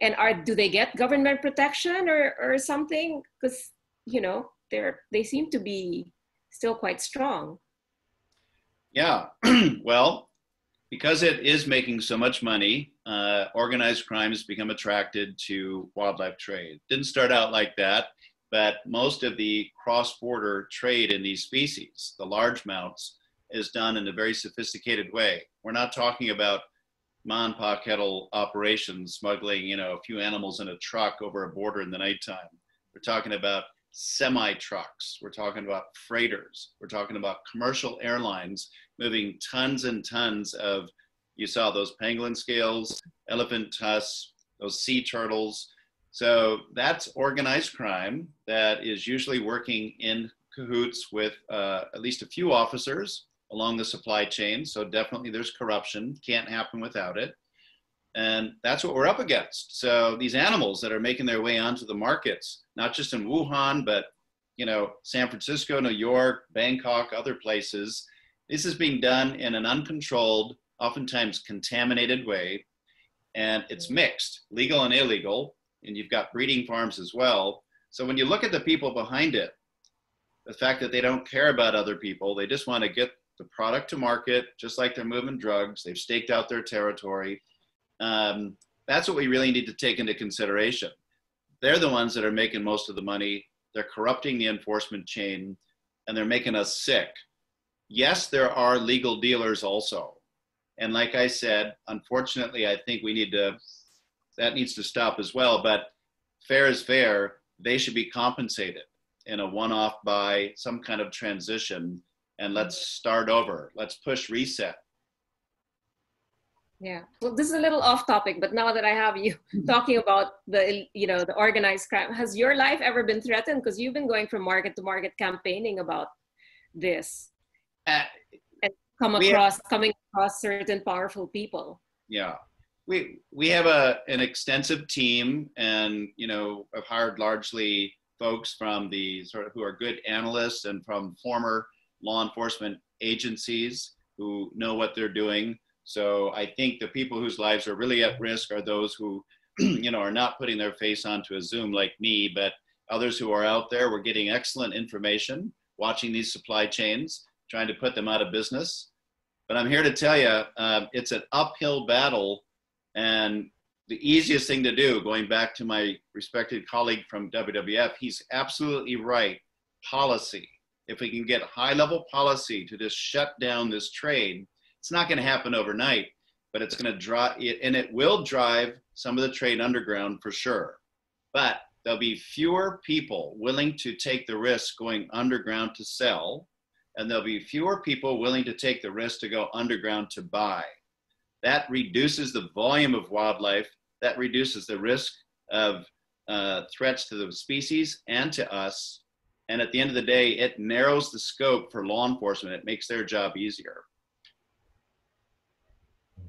Speaker 1: And are do they get government protection or or something? Because you know they're they seem to be still quite strong
Speaker 2: yeah, well, because it is making so much money, uh, organized crime has become attracted to wildlife trade. Didn't start out like that, but most of the cross-border trade in these species, the largemouthes, is done in a very sophisticated way. We're not talking about man pa kettle operations, smuggling, you know, a few animals in a truck over a border in the nighttime. We're talking about semi trucks. We're talking about freighters. We're talking about commercial airlines moving tons and tons of, you saw those pangolin scales, elephant tusks, those sea turtles. So that's organized crime that is usually working in cahoots with uh, at least a few officers along the supply chain. So definitely there's corruption, can't happen without it. And that's what we're up against. So these animals that are making their way onto the markets, not just in Wuhan, but you know, San Francisco, New York, Bangkok, other places, this is being done in an uncontrolled, oftentimes contaminated way. And it's mixed, legal and illegal. And you've got breeding farms as well. So when you look at the people behind it, the fact that they don't care about other people, they just want to get the product to market, just like they're moving drugs. They've staked out their territory. Um, that's what we really need to take into consideration. They're the ones that are making most of the money. They're corrupting the enforcement chain and they're making us sick. Yes, there are legal dealers also. And like I said, unfortunately, I think we need to, that needs to stop as well. But fair is fair. They should be compensated in a one off by some kind of transition and let's start over. Let's push reset.
Speaker 1: Yeah. Well, this is a little off topic, but now that I have you talking about the, you know, the organized crime, has your life ever been threatened? Because you've been going from market to market campaigning about this, uh, and come across have, coming across certain powerful people.
Speaker 2: Yeah, we we have a an extensive team, and you know, I've hired largely folks from the sort of who are good analysts and from former law enforcement agencies who know what they're doing. So I think the people whose lives are really at risk are those who, you know, are not putting their face onto a Zoom like me, but others who are out there. We're getting excellent information, watching these supply chains, trying to put them out of business. But I'm here to tell you, uh, it's an uphill battle, and the easiest thing to do, going back to my respected colleague from WWF, he's absolutely right. Policy if we can get high level policy to just shut down this trade, it's not going to happen overnight, but it's going to drive it, and it will drive some of the trade underground for sure. But there'll be fewer people willing to take the risk going underground to sell, and there'll be fewer people willing to take the risk to go underground to buy. That reduces the volume of wildlife, that reduces the risk of uh, threats to the species and to us, and at the end of the day, it narrows the scope for law enforcement. It makes their job easier.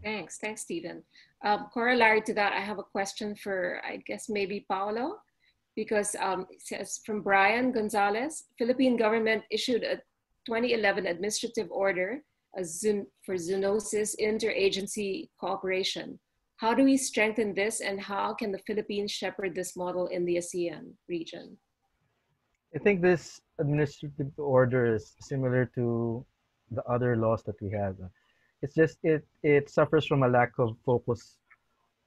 Speaker 1: Thanks. Thanks, Steven. Um, corollary to that, I have a question for, I guess, maybe Paolo, because um, it says from Brian Gonzalez, Philippine government issued a 2011 administrative order for zoonosis interagency cooperation. How do we strengthen this and how can the Philippines shepherd this model in the ASEAN region?
Speaker 4: I think this administrative order is similar to the other laws that we have. It's just it it suffers from a lack of focus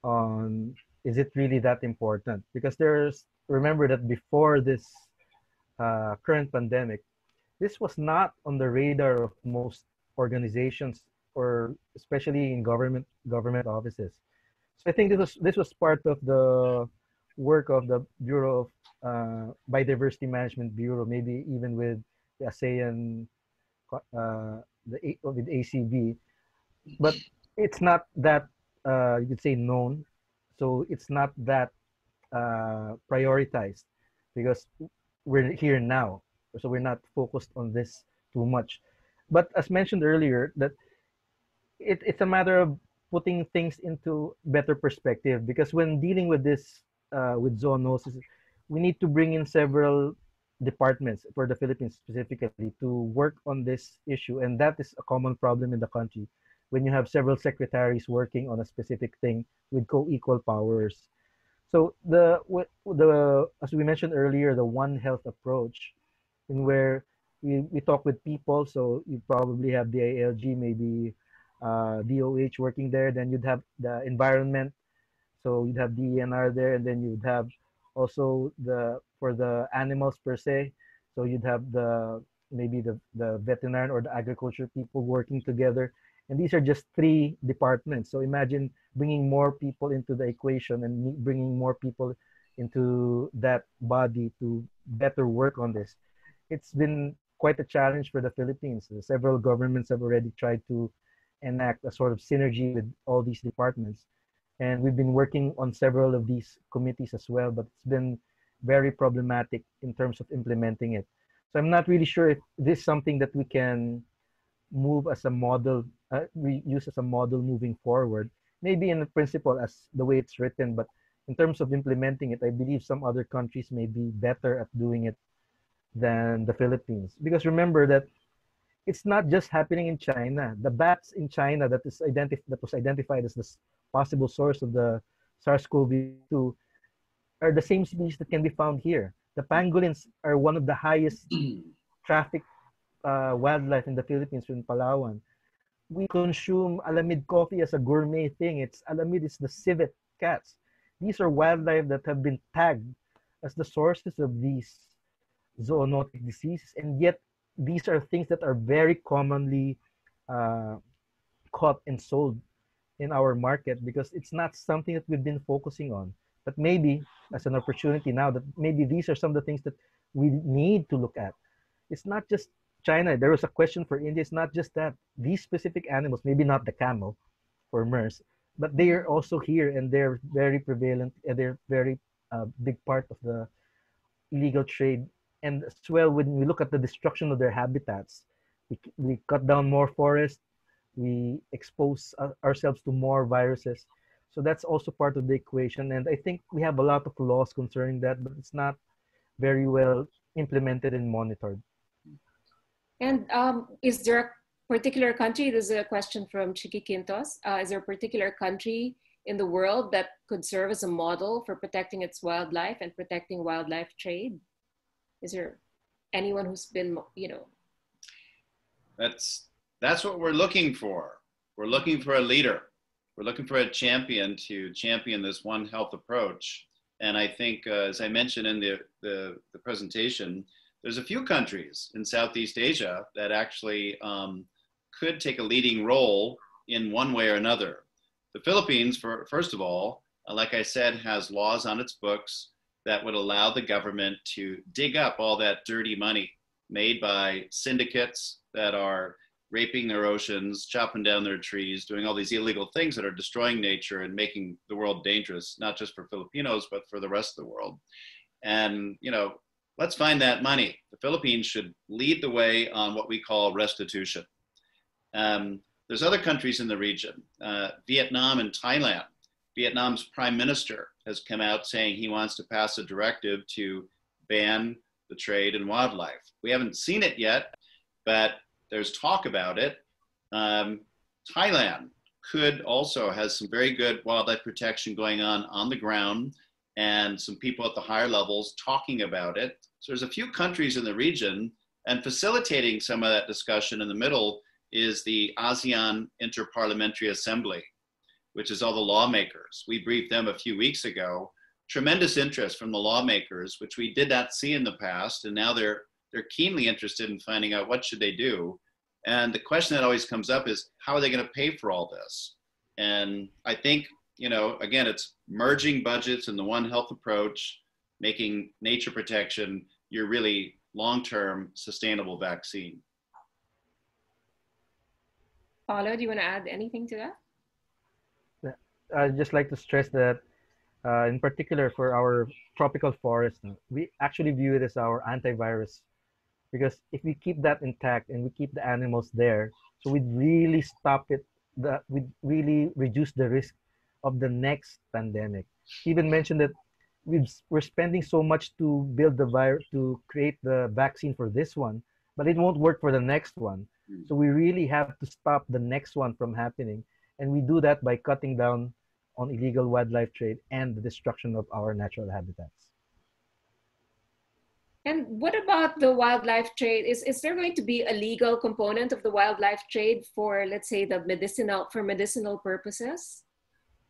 Speaker 4: on is it really that important? Because there's remember that before this uh, current pandemic, this was not on the radar of most organizations or especially in government government offices. So I think this was this was part of the work of the Bureau of uh, Biodiversity Management Bureau, maybe even with the ASEAN, uh, the with ACB, but it's not that uh, you could say known, so it's not that uh, prioritized because we're here now, so we're not focused on this too much. But as mentioned earlier, that it, it's a matter of putting things into better perspective because when dealing with this uh, with zoonosis, we need to bring in several departments for the Philippines specifically to work on this issue. And that is a common problem in the country when you have several secretaries working on a specific thing with co-equal powers. So the the as we mentioned earlier, the One Health approach, in where we, we talk with people. So you probably have the ALG, maybe uh, DOH working there. Then you'd have the environment so you'd have DENR there, and then you'd have also the for the animals per se. So you'd have the maybe the the veterinarian or the agriculture people working together, and these are just three departments. So imagine bringing more people into the equation and bringing more people into that body to better work on this. It's been quite a challenge for the Philippines. Several governments have already tried to enact a sort of synergy with all these departments and we've been working on several of these committees as well but it's been very problematic in terms of implementing it so i'm not really sure if this is something that we can move as a model uh, we use as a model moving forward maybe in principle as the way it's written, but in terms of implementing it, I believe some other countries may be better at doing it than the Philippines. Because remember that it's not just happening in China. The bats in China that is identif- that was identified as the possible source of the SARS-CoV-2 are the same species that can be found here. The pangolins are one of the highest traffic uh, wildlife in the Philippines in Palawan. We consume alamid coffee as a gourmet thing. It's alamid is the civet cats. These are wildlife that have been tagged as the sources of these zoonotic diseases, and yet these are things that are very commonly uh, caught and sold in our market because it's not something that we've been focusing on. But maybe as an opportunity now that maybe these are some of the things that we need to look at. It's not just China. There was a question for India. It's not just that these specific animals, maybe not the camel for MERS, but they are also here and they're very prevalent and they're very uh, big part of the illegal trade. And as well, when we look at the destruction of their habitats, we, we cut down more forests, we expose uh, ourselves to more viruses. So that's also part of the equation. And I think we have a lot of laws concerning that, but it's not very well implemented and monitored.
Speaker 1: And um, is there a particular country? This is a question from Chiqui Quintos. Uh, is there a particular country in the world that could serve as a model for protecting its wildlife and protecting wildlife trade? Is there anyone who's been, you know?
Speaker 2: That's that's what we're looking for. We're looking for a leader. We're looking for a champion to champion this One Health approach. And I think, uh, as I mentioned in the, the, the, presentation, there's a few countries in Southeast Asia that actually um, could take a leading role in one way or another. The Philippines, for, first of all, uh, like I said, has laws on its books that would allow the government to dig up all that dirty money made by syndicates that are raping their oceans, chopping down their trees, doing all these illegal things that are destroying nature and making the world dangerous, not just for Filipinos, but for the rest of the world. And, you know, let's find that money. The Philippines should lead the way on what we call restitution. Um, there's other countries in the region, uh, Vietnam and Thailand. Vietnam's prime minister has come out saying he wants to pass a directive to ban the trade in wildlife. We haven't seen it yet, but there's talk about it. Um, Thailand could also has some very good wildlife protection going on on the ground and some people at the higher levels talking about it. So there's a few countries in the region and facilitating some of that discussion in the middle is the ASEAN Interparliamentary Assembly, which is all the lawmakers. We briefed them a few weeks ago. Tremendous interest from the lawmakers, which we did not see in the past, and now they're they're keenly interested in finding out what should they do. And the question that always comes up is how are they going to pay for all this? And I think, you know, again, it's merging budgets in the One Health approach, making nature protection your really long-term sustainable vaccine.
Speaker 1: Paolo, do you want to add anything to that?
Speaker 4: I'd just like to stress that, uh, in particular for our tropical forest, we actually view it as our antivirus because if we keep that intact and we keep the animals there so we'd really stop it that we really reduce the risk of the next pandemic he even mentioned that we we're spending so much to build the virus to create the vaccine for this one but it won't work for the next one hmm. so we really have to stop the next one from happening and we do that by cutting down on illegal wildlife trade and the destruction of our natural habitats
Speaker 1: and what about the wildlife trade? Is, is there going to be a legal component of the wildlife trade for, let's say, the medicinal for medicinal purposes?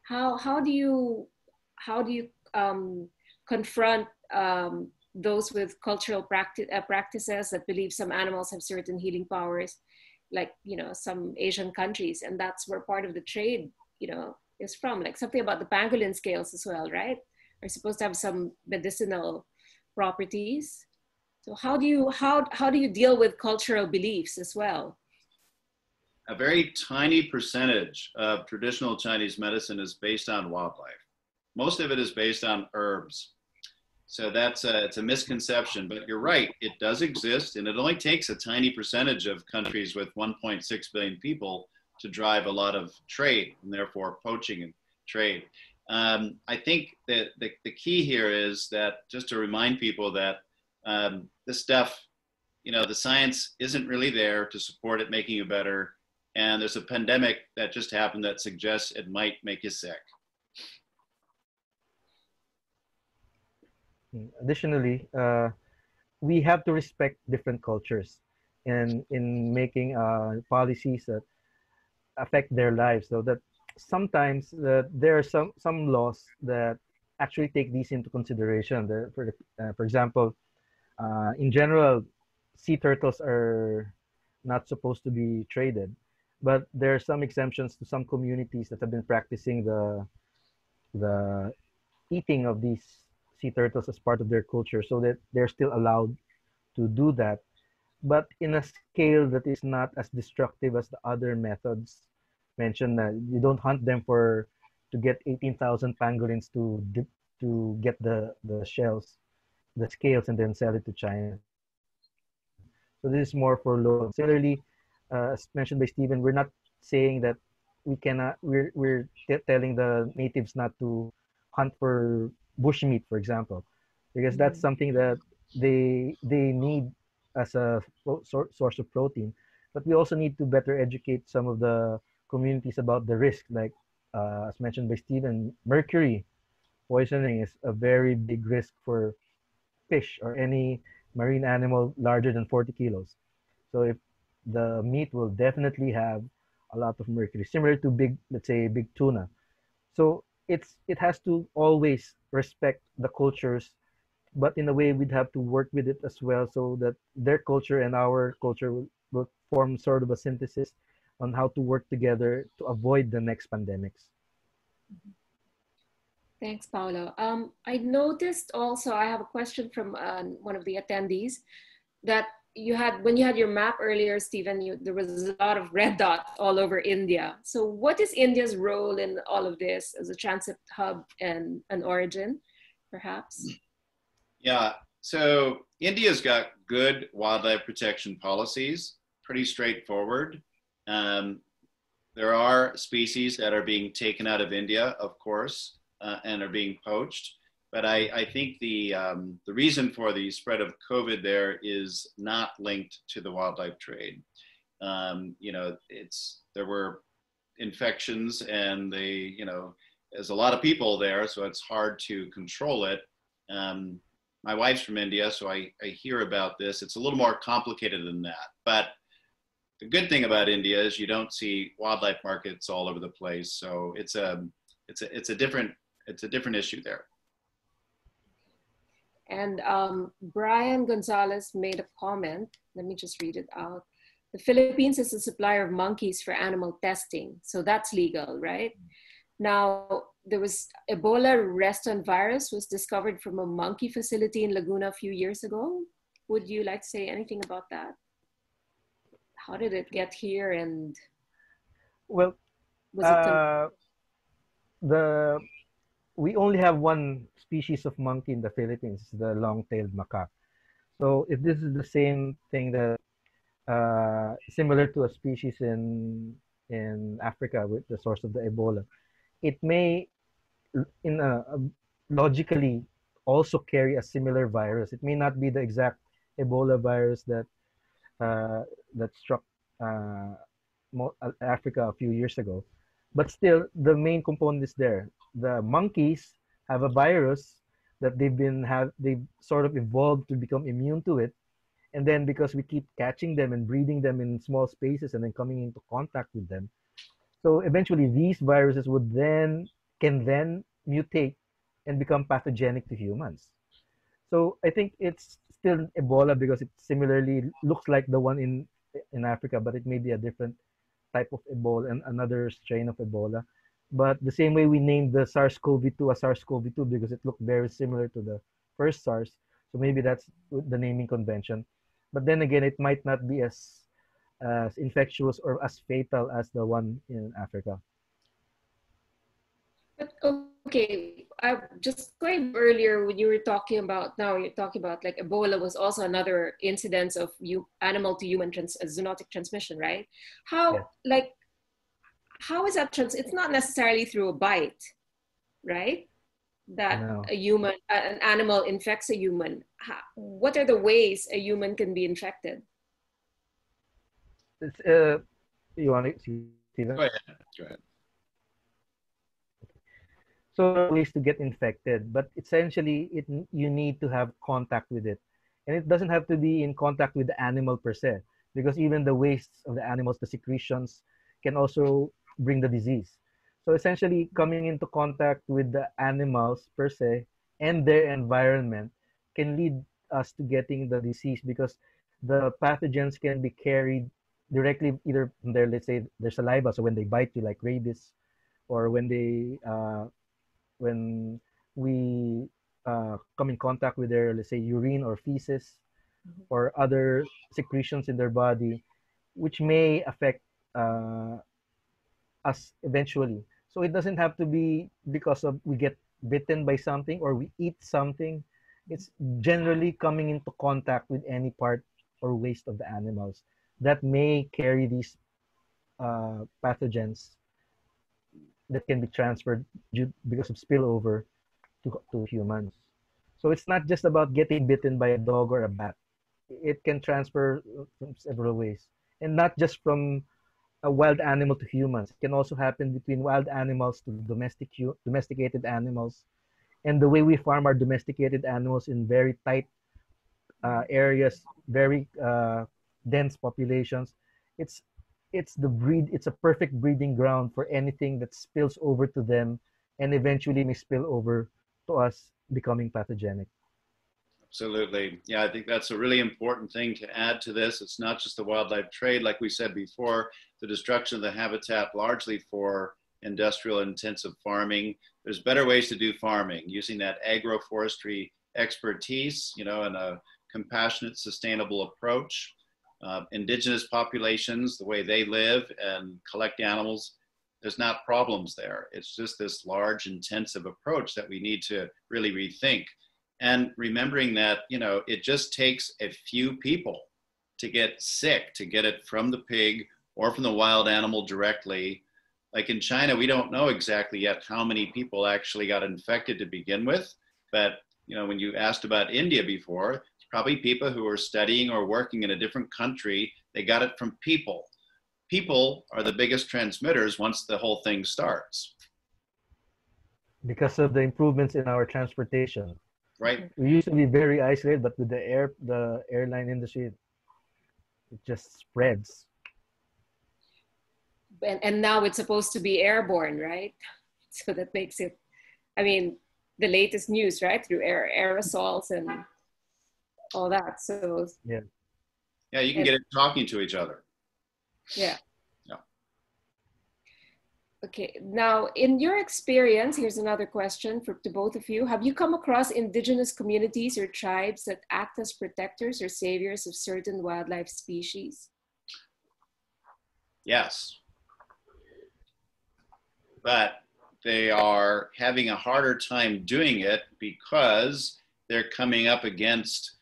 Speaker 1: How how do you how do you um, confront um, those with cultural practice, uh, practices that believe some animals have certain healing powers, like you know some Asian countries, and that's where part of the trade you know is from. Like something about the pangolin scales as well, right? Are supposed to have some medicinal properties. So how do you how how do you deal with cultural beliefs as well?
Speaker 2: A very tiny percentage of traditional Chinese medicine is based on wildlife. Most of it is based on herbs. So that's a, it's a misconception, but you're right. It does exist, and it only takes a tiny percentage of countries with 1.6 billion people to drive a lot of trade and therefore poaching and trade. Um, I think that the, the key here is that just to remind people that um, this stuff, you know, the science isn't really there to support it making you better. And there's a pandemic that just happened that suggests it might make you sick.
Speaker 4: Additionally, uh, we have to respect different cultures and in making uh, policies that affect their lives so that sometimes uh, there are some some laws that actually take these into consideration the, for, uh, for example uh, in general sea turtles are not supposed to be traded but there are some exemptions to some communities that have been practicing the the eating of these sea turtles as part of their culture so that they're still allowed to do that. But in a scale that is not as destructive as the other methods mentioned that you don't hunt them for to get 18,000 pangolins to dip, to get the the shells the scales and then sell it to China. So this is more for low similarly uh, as mentioned by Steven we're not saying that we cannot we're we're telling the natives not to hunt for bushmeat for example because that's mm-hmm. something that they they need as a source of protein. But we also need to better educate some of the communities about the risk. Like uh, as mentioned by Steven, mercury poisoning is a very big risk for fish or any marine animal larger than 40 kilos. So if the meat will definitely have a lot of mercury, similar to big, let's say, big tuna. So it's it has to always respect the cultures but in a way we'd have to work with it as well so that their culture and our culture will, will form sort of a synthesis on how to work together to avoid the next pandemics.
Speaker 1: Thanks, Paolo. Um, I noticed also, I have a question from uh, one of the attendees that you had, when you had your map earlier, Steven, you, there was a lot of red dots all over India. So what is India's role in all of this as a transit hub and an origin, perhaps?
Speaker 2: Yeah, so India's got good wildlife protection policies, pretty straightforward. Um, there are species that are being taken out of India, of course, uh, and are being poached. But I, I think the, um, the reason for the spread of COVID there is not linked to the wildlife trade. Um, you know, it's, there were infections and they, you know, there's a lot of people there, so it's hard to control it. Um, my wife's from India, so I, I hear about this. It's a little more complicated than that. But the good thing about India is you don't see wildlife markets all over the place. So it's a it's a it's a different it's a different issue there.
Speaker 1: And um, Brian Gonzalez made a comment. Let me just read it out. The Philippines is a supplier of monkeys for animal testing, so that's legal, right? Now, there was Ebola reston virus was discovered from a monkey facility in Laguna a few years ago. Would you like to say anything about that? How did it get here and
Speaker 4: well was it uh, the we only have one species of monkey in the Philippines, the long-tailed macaque. So if this is the same thing that uh, similar to a species in in Africa with the source of the Ebola, it may in a, a, logically also carry a similar virus. It may not be the exact Ebola virus that uh, that struck uh, uh, Africa a few years ago, but still the main component is there. The monkeys have a virus that they've been have they've sort of evolved to become immune to it, and then because we keep catching them and breeding them in small spaces and then coming into contact with them, so eventually these viruses would then can then mutate and become pathogenic to humans. So I think it's still Ebola because it similarly looks like the one in in Africa, but it may be a different type of Ebola and another strain of Ebola. But the same way we named the SARS-CoV-2 a SARS-CoV-2 because it looked very similar to the first SARS. So maybe that's the naming convention. But then again, it might not be as as infectious or as fatal as the one in Africa.
Speaker 1: But okay, I just going earlier when you were talking about now you're talking about like Ebola was also another incidence of you animal to human trans, zoonotic transmission, right? How yeah. like how is that trans? It's not necessarily through a bite, right? That
Speaker 4: No.
Speaker 1: a human, uh, an animal infects a human. How, what are the ways a human can be infected?
Speaker 4: It's, uh, you want to see see that?
Speaker 2: Go ahead. Go ahead.
Speaker 4: so there are ways to get infected but essentially it you need to have contact with it and it doesn't have to be in contact with the animal per se because even the wastes of the animals the secretions can also bring the disease so essentially coming into contact with the animals per se and their environment can lead us to getting the disease because the pathogens can be carried directly either from their let's say their saliva so when they bite you like rabies or when they uh, when we uh, come in contact with their, let's say, urine or feces
Speaker 1: Mhm.
Speaker 4: or other secretions in their body, which may affect uh, us eventually. So it doesn't have to be because of we get bitten by something or we eat something. It's generally coming into contact with any part or waste of the animals that may carry these uh, pathogens that can be transferred due, because of spillover to, to humans. So it's not just about getting bitten by a dog or a bat. It can transfer from several ways, and not just from a wild animal to humans. It can also happen between wild animals to domestic domesticated animals, and the way we farm our domesticated animals in very tight uh, areas, very uh, dense populations. It's it's the breed it's a perfect breeding ground for anything that spills over to them and eventually may spill over to us becoming pathogenic
Speaker 2: Absolutely. Yeah, I think that's a really important thing to add to this. It's not just the wildlife trade, like we said before, the destruction of the habitat largely for industrial intensive farming. There's better ways to do farming using that agroforestry expertise, you know, and a compassionate, sustainable approach. Uh, indigenous populations, the way they live and collect animals, there's not problems there. It's just this large, intensive approach that we need to really rethink and remembering that you know it just takes a few people to get sick to get it from the pig or from the wild animal directly. Like in china we don't know exactly yet how many people actually got infected to begin with. But you know when you asked about india before probably people who are studying or working in a different country. They got it from people. People are the biggest transmitters once the whole thing starts.
Speaker 4: Because of the improvements in our transportation.
Speaker 2: Right
Speaker 4: We used to be very isolated, but with the air the airline industry, it just spreads.
Speaker 1: And, and now it's supposed to be airborne, right? So that makes it, I mean, the latest news, right? Through air, aerosols and all that. So
Speaker 2: yeah yeah, you can get it talking to each other
Speaker 1: Yeah.
Speaker 2: Yeah.
Speaker 1: Okay. Now, in your experience, here's another question for to both of you. Have you come across indigenous communities or tribes that act as protectors or saviors of certain wildlife species?
Speaker 2: Yes. But they are having a harder time doing it because they're coming up against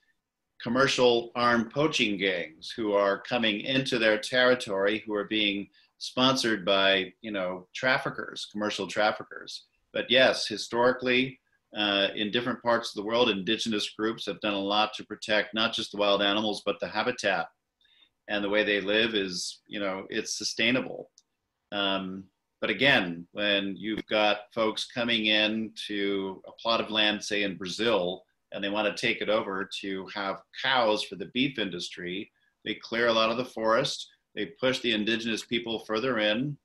Speaker 2: commercial armed poaching gangs who are coming into their territory who are being sponsored by you know traffickers commercial traffickers. But yes historically uh, in different parts of the world indigenous groups have done a lot to protect not just the wild animals but the habitat. And the way they live is you know it's sustainable. Um, but again when you've got folks coming in to a plot of land say in brazil and they want to take it over to have cows for the beef industry they clear a lot of the forest they push the indigenous people further in.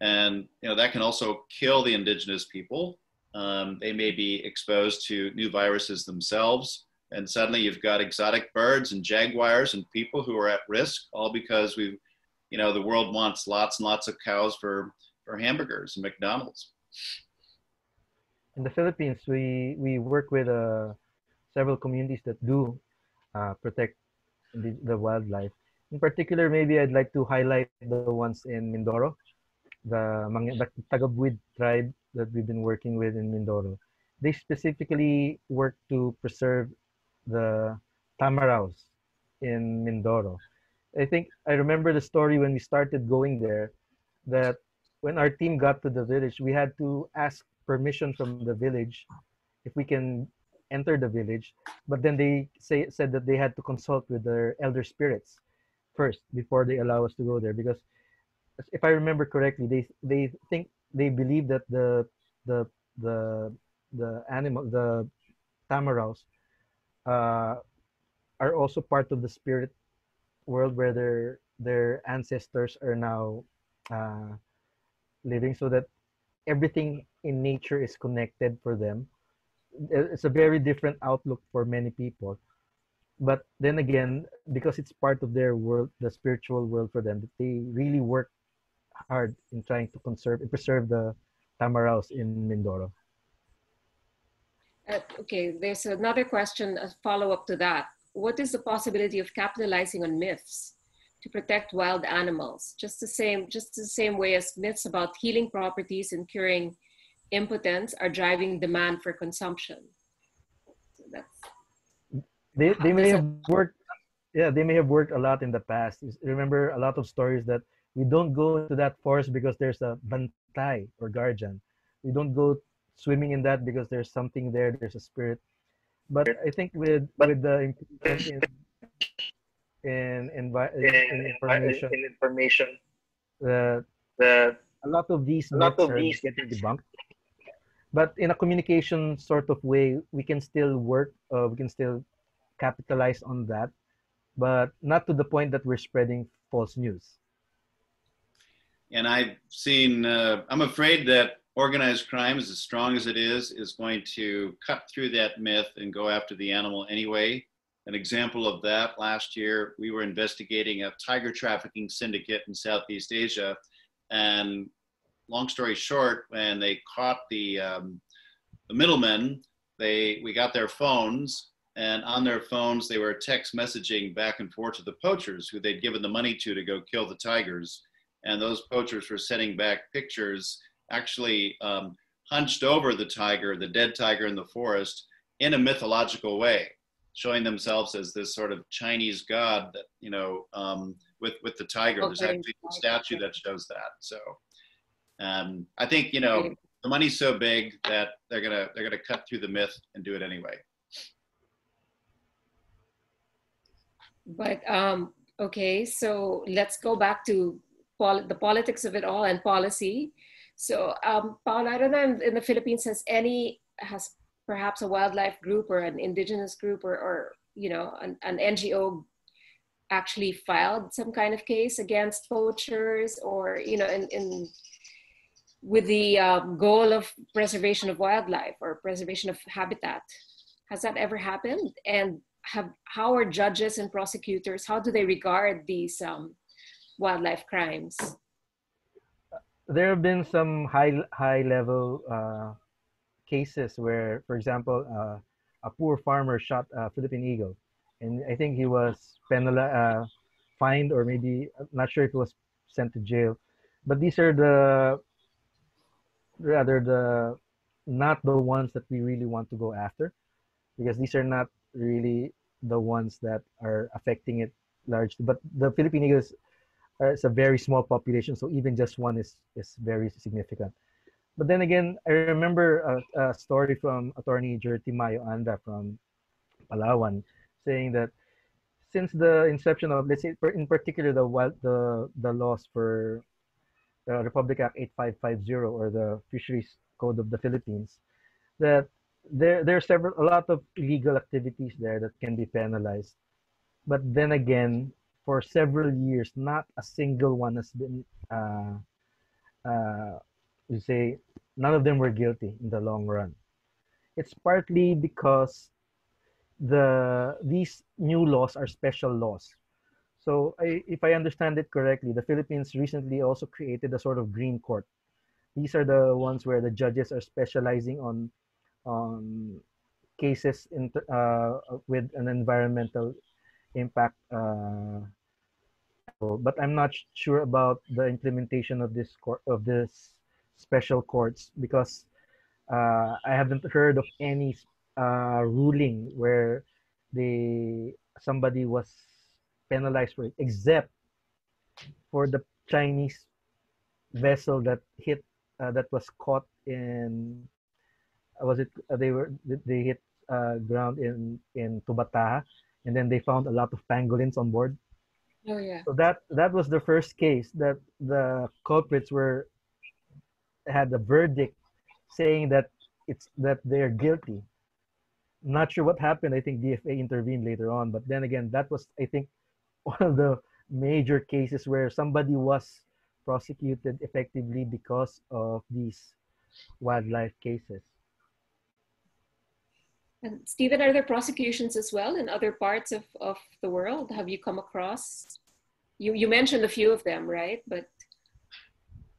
Speaker 2: And you know that can also kill the indigenous people. Um, they may be exposed to new viruses themselves. And suddenly you've got exotic birds and jaguars and people who are at risk all because we you know the world wants lots and lots of cows for for hamburgers and mcdonald's.
Speaker 4: In the Philippines, we we work with uh, several communities that do uh, protect the, the wildlife. In particular, maybe I'd like to highlight the ones in Mindoro, the the Tagabuid tribe that we've been working with in Mindoro. They specifically work to preserve the tamaraws in Mindoro. I think I remember the story when we started going there that when our team got to the village, we had to ask permission from the village if we can enter the village. But then they say said that they had to consult with their elder spirits first before they allow us to go there because if I remember correctly, they they think they believe that the the the the animal the tamaraws uh, are also part of the spirit world where their their ancestors are now uh, living so that everything in nature is connected for them. It's a very different outlook for many people but then again because it's part of their world the spiritual world for them they really work hard in trying to conserve and preserve the tamaraws in mindoro.
Speaker 1: Uh, okay there's another question a follow-up to that. What is the possibility of capitalizing on myths to protect wild animals? Just the same just the same way as myths about healing properties and curing impotence are driving demand for consumption. So that's
Speaker 4: they, they may have worked yeah they may have worked a lot in the past. Remember a lot of stories that we don't go into that forest because there's a bantay or guardian. We don't go swimming in that because there's something there there's a spirit. But i think with with the in, in, in, in information
Speaker 5: in information.
Speaker 4: the
Speaker 5: the
Speaker 4: a lot of these
Speaker 5: a lot of these
Speaker 4: getting debunked. But in a communication sort of way we can still work uh, we can still capitalize on that but not to the point that we're spreading false news
Speaker 2: and I've seen, uh, I'm afraid that organized crime, as strong as it is, is going to cut through that myth and go after the animal anyway. An example of that last year, we were investigating a tiger trafficking syndicate in Southeast Asia. And long story short, when they caught the, um, the middlemen, they, we got their phones and on their phones, they were text messaging back and forth to the poachers who they'd given the money to to go kill the tigers and those poachers were sending back pictures actually um, hunched over the tiger, the dead tiger in the forest, in a mythological way, showing themselves as this sort of Chinese god that you know um, with with the tiger. There's actually a statue that shows that. So um, I think you know the money's so big that they're gonna they're gonna cut through the myth and do it anyway.
Speaker 1: But um, okay, so let's go back to pol- the politics of it all and policy. So, um, Paul, I don't know in, the Philippines has any has perhaps a wildlife group or an indigenous group or, or you know an, an NGO actually filed some kind of case against poachers or you know in, in with the um, goal of preservation of wildlife or preservation of habitat has that ever happened and have how are judges and prosecutors how do they regard these um, wildlife crimes?
Speaker 4: There have been some high high level uh, cases where, for example, uh, a poor farmer shot a Philippine eagle, and I think he was penalized, uh, fined, or maybe I'm not sure if he was sent to jail. But these are the rather the not the ones that we really want to go after, because these are not really the ones that are affecting it largely. But the eagles uh, it's a very small population, so even just one is is very significant. But then again, I remember a, a story from Attorney Gerthie Mayo-Anda from Palawan, saying that since the inception of, let's say, in particular, the the the laws for the Republic Act 8550 or the Fisheries Code of the Philippines, that there there are several a lot of illegal activities there that can be penalized. But then again, for several years, not a single one has been, uh, uh, you say, none of them were guilty in the long run. It's partly because the these new laws are special laws. So I, if I understand it correctly, the Philippines recently also created a sort of green court. These are the ones where the judges are specializing on on cases in, uh, with an environmental impact uh, but I'm not sure about the implementation of this court of this special courts because uh, I haven't heard of any uh, ruling where they somebody was penalized for it, except for the Chinese vessel that hit uh, that was caught in was it uh, they were they hit uh, ground in in Tubataha and then they found a lot of pangolins on board.
Speaker 1: Oh yeah.
Speaker 4: so that that was the first case that the culprits were had a verdict saying that it's that they're guilty. Not sure what happened. I think dfa intervened later on but then again that was i think one of the major cases where somebody was prosecuted effectively because of these wildlife cases
Speaker 1: And Steven, are there prosecutions as well in other parts of, of the world? Have you come across? You you mentioned a few of them, right? But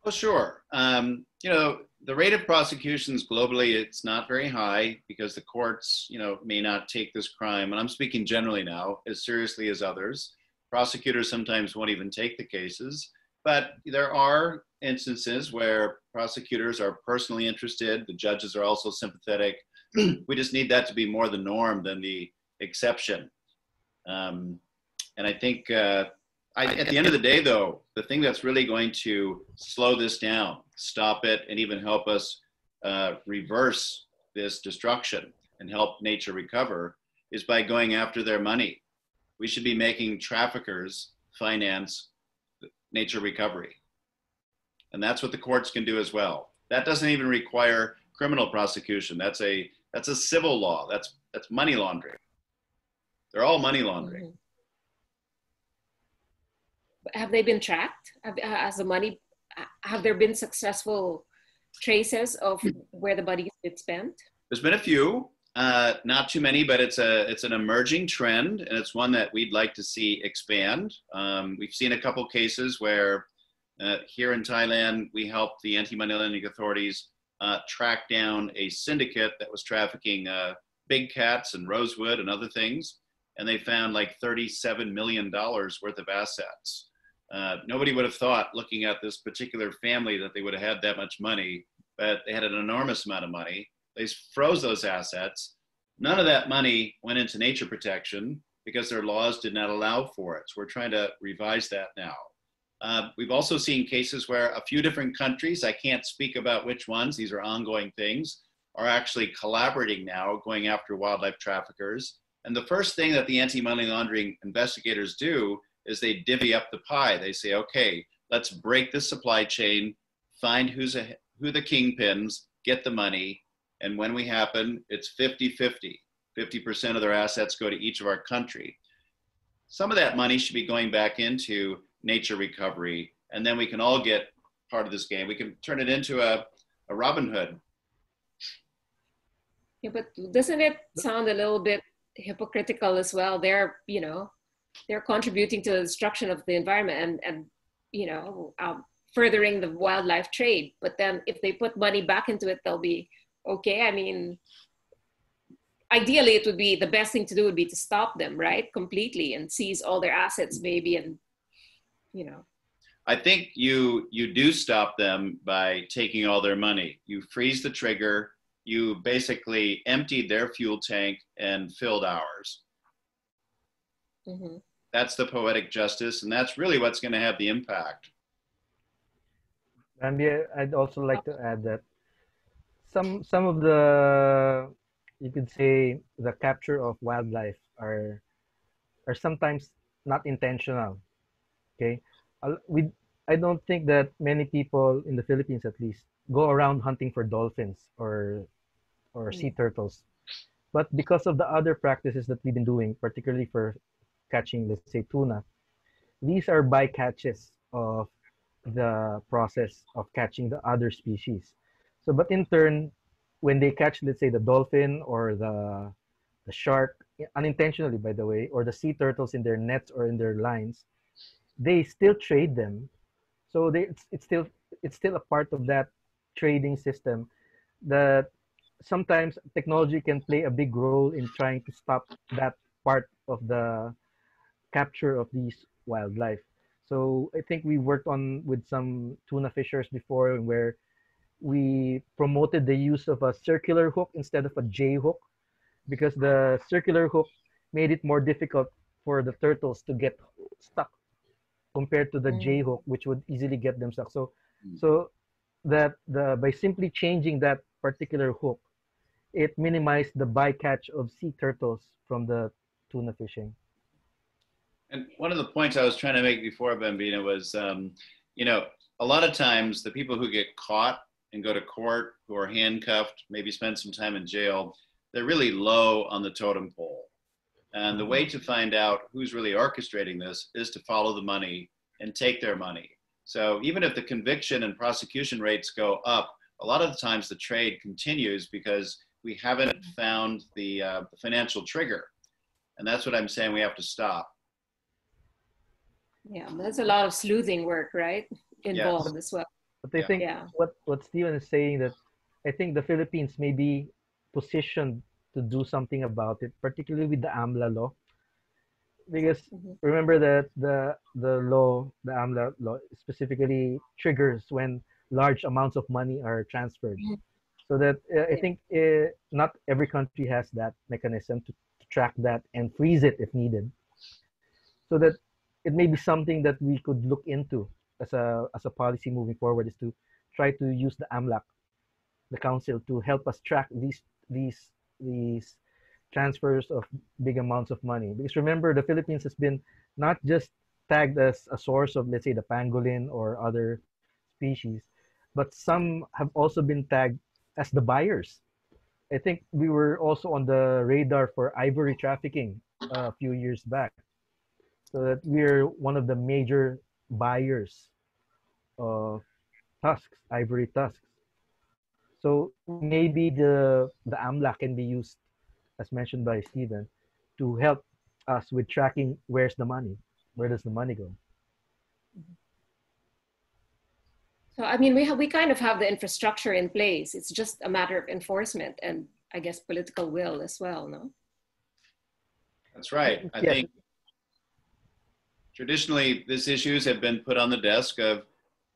Speaker 2: Oh, sure. Um, you know, the rate of prosecutions globally, it's not very high because the courts, you know, may not take this crime, and I'm speaking generally now, as seriously as others. Prosecutors sometimes won't even take the cases, but there are instances where prosecutors are personally interested. The judges are also sympathetic. we just need that to be more the norm than the exception. Um, and I think uh, I, at the end of the day, though, the thing that's really going to slow this down, stop it, and even help us uh, reverse this destruction and help nature recover is by going after their money. We should be making traffickers finance nature recovery. And that's what the courts can do as well. That doesn't even require criminal prosecution. That's a that's a civil law. That's that's money laundering. They're all money laundering.
Speaker 1: Mhm. have they been tracked? Have, has the money? Have there been successful traces of where the money has been spent?
Speaker 2: There's been a few, uh, not too many, but it's a it's an emerging trend, and it's one that we'd like to see expand. Um, we've seen a couple cases where uh, here in Thailand we helped the anti-money laundering authorities uh, track down a syndicate that was trafficking uh, big cats and rosewood and other things, and they found like 37 million dollars worth of assets. Uh, nobody would have thought, looking at this particular family, that they would have had that much money, but they had an enormous amount of money. They froze those assets. None of that money went into nature protection because their laws did not allow for it. So we're trying to revise that now. Uh, we've also seen cases where a few different countries, I can't speak about which ones, these are ongoing things, are actually collaborating now, going after wildlife traffickers. And the first thing that the anti money laundering investigators do is they divvy up the pie. They say, okay, let's break the supply chain, find who's a, who the kingpins, get the money, and when we happen, it's 50 50. 50% of their assets go to each of our country. Some of that money should be going back into nature recovery, and then we can all get part of this game. We can turn it into a, a Robin Hood.
Speaker 1: Yeah, but doesn't it sound a little bit hypocritical as well? They're, you know, they're contributing to the destruction of the environment and, and you know, um, furthering the wildlife trade. But then if they put money back into it, they'll be okay. I mean, ideally, it would be the best thing to do would be to stop them, right? Completely and seize all their assets, maybe, and, you know.
Speaker 2: I think you you do stop them by taking all their money. You freeze the trigger. You basically emptied their fuel tank and filled ours.
Speaker 1: Mm-hmm.
Speaker 2: That's the poetic justice, and that's really what's going to have the impact.
Speaker 4: And yeah, I'd also like to add that some some of the you could say the capture of wildlife are are sometimes not intentional. Okay, we I don't think that many people in the Philippines at least go around hunting for dolphins or or sea turtles, but because of the other practices that we've been doing, particularly for catching, let's say tuna, these are bycatches of the process of catching the other species. So, but in turn, when they catch, let's say, the dolphin or the the shark, unintentionally, by the way, or the sea turtles in their nets or in their lines, they still trade them. So they, it's, it's still it's still a part of that trading system that sometimes technology can play a big role in trying to stop that part of the capture of these wildlife. So I think we worked on with some tuna fishers before where we promoted the use of a circular hook instead of a J hook because the circular hook made it more difficult for the turtles to get stuck compared to the J hook which would easily get them stuck. So
Speaker 2: Mm.
Speaker 4: So that the by simply changing that particular hook, it minimized the bycatch of sea turtles from the tuna fishing.
Speaker 2: And one of the points I was trying to make before, Bambina, was, um, you know, a lot of times the people who get caught and go to court, who are handcuffed, maybe spend some time in jail, they're really low on the totem pole. And the way to find out who's really orchestrating this is to follow the money and take their money. So even if the conviction and prosecution rates go up, a lot of the times the trade continues because we haven't found the, uh, the financial trigger. And that's what I'm saying we have to stop.
Speaker 1: Yeah, that's a lot of sleuthing work, right? Involved as well.
Speaker 4: But I
Speaker 2: Yeah.
Speaker 4: think
Speaker 1: Yeah.
Speaker 4: what what Steven is saying that I think the Philippines may be positioned to do something about it, particularly with the AMLA law. Because
Speaker 1: Mhm.
Speaker 4: remember that the the law, the AMLA law specifically triggers when large amounts of money are transferred.
Speaker 1: Mhm.
Speaker 4: So that uh, I think uh, not every country has that mechanism to, to track that and freeze it if needed. So that it may be something that we could look into as a as a policy moving forward is to try to use the AMLAC, the council, to help us track these these these transfers of big amounts of money. Because remember, the Philippines has been not just tagged as a source of, let's say, the pangolin or other species, but some have also been tagged as the buyers. I think we were also on the radar for ivory trafficking uh, a few years back. So that we're one of the major buyers of tusks, ivory tusks. So maybe the the AMLA can be used, as mentioned by Steven, to help us with tracking where's the money, where does the money go? Mm-hmm.
Speaker 1: So I mean, we have we kind of have the infrastructure in place. It's just a matter of enforcement and I guess political will as well, no?
Speaker 2: That's right. I
Speaker 4: Yes.
Speaker 2: think traditionally these issues have been put on the desk of,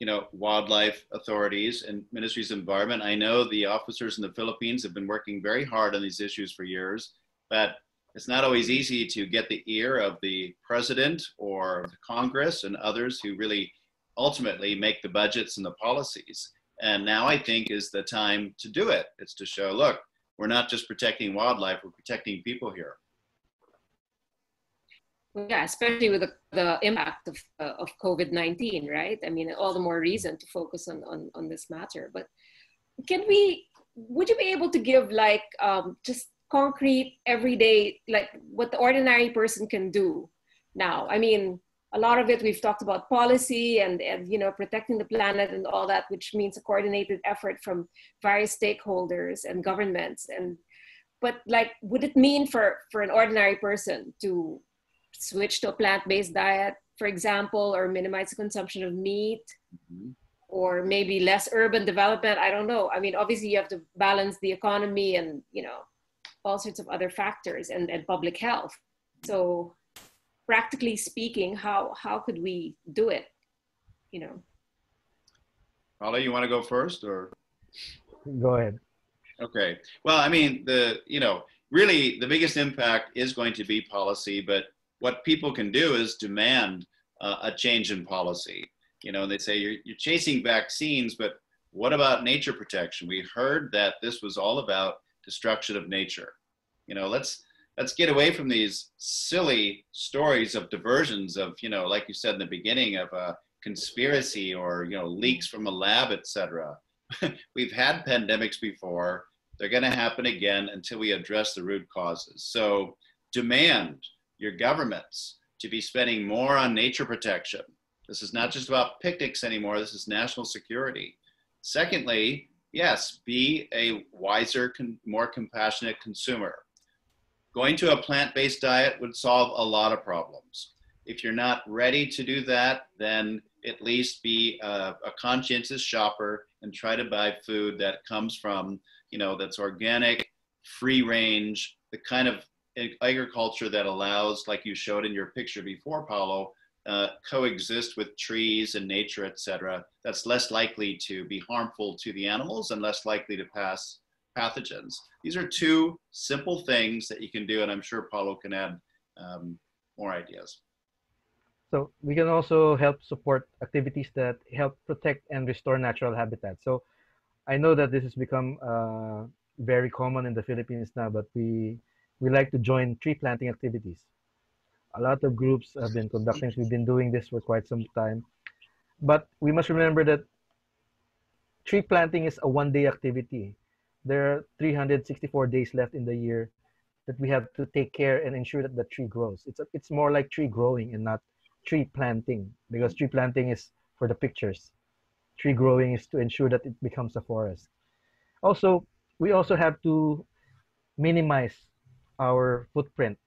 Speaker 2: you know, wildlife authorities and ministries of environment. I know the officers in the Philippines have been working very hard on these issues for years, but it's not always easy to get the ear of the president or the Congress and others who really ultimately make the budgets and the policies. And now I think is the time to do it. It's to show, look, we're not just protecting wildlife, we're protecting people here.
Speaker 1: Yeah, especially with the, the impact of, uh, of COVID-19, right? I mean, all the more reason to focus on, on, on this matter. But can we, would you be able to give like um, just concrete, everyday, like what the ordinary person can do now? I mean, a lot of it we've talked about policy and, and you know protecting the planet and all that which means a coordinated effort from various stakeholders and governments and but like would it mean for for an ordinary person to switch to a plant-based diet for example or minimize the consumption of meat
Speaker 2: Mhm.
Speaker 1: or maybe less urban development i don't know i mean obviously you have to balance the economy and you know all sorts of other factors and, and public health so practically speaking how how could we do it you know
Speaker 2: Paolo, you want to go first or?
Speaker 4: Go ahead.
Speaker 2: Okay. Well, I mean, the, you know, really the biggest impact is going to be policy, but what people can do is demand uh, a change in policy. You know, they say you're, you're chasing vaccines, but what about nature protection? We heard that this was all about destruction of nature. You know, let's let's get away from these silly stories of diversions of, you know, like you said in the beginning of a conspiracy or, you know, leaks from a lab, etc. We've had pandemics before. They're going to happen again until we address the root causes. So demand your governments to be spending more on nature protection. This is not just about picnics anymore. This is national security. Secondly, yes, be a wiser, more compassionate consumer. Going to a plant based diet would solve a lot of problems. If you're not ready to do that, then at least be a, a conscientious shopper and try to buy food that comes from, you know, that's organic, free range, the kind of agriculture that allows, like you showed in your picture before, Paolo, uh, coexist with trees and nature, etc. That's less likely to be harmful to the animals and less likely to pass pathogens. These are two simple things that you can do, and I'm sure Paolo can add um, more ideas.
Speaker 4: So we can also help support activities that help protect and restore natural habitat. So I know that this has become uh, very common in the Philippines now, but we we like to join tree planting activities. A lot of groups have been conducting. We've been doing this for quite some time, but we must remember that tree planting is a one-day activity. There are 364 days left in the year that we have to take care and ensure that the tree grows. It's a, it's more like tree growing and not tree planting because tree planting is for the pictures. Tree growing is to ensure that it becomes a forest. Also, we also have to minimize our footprint,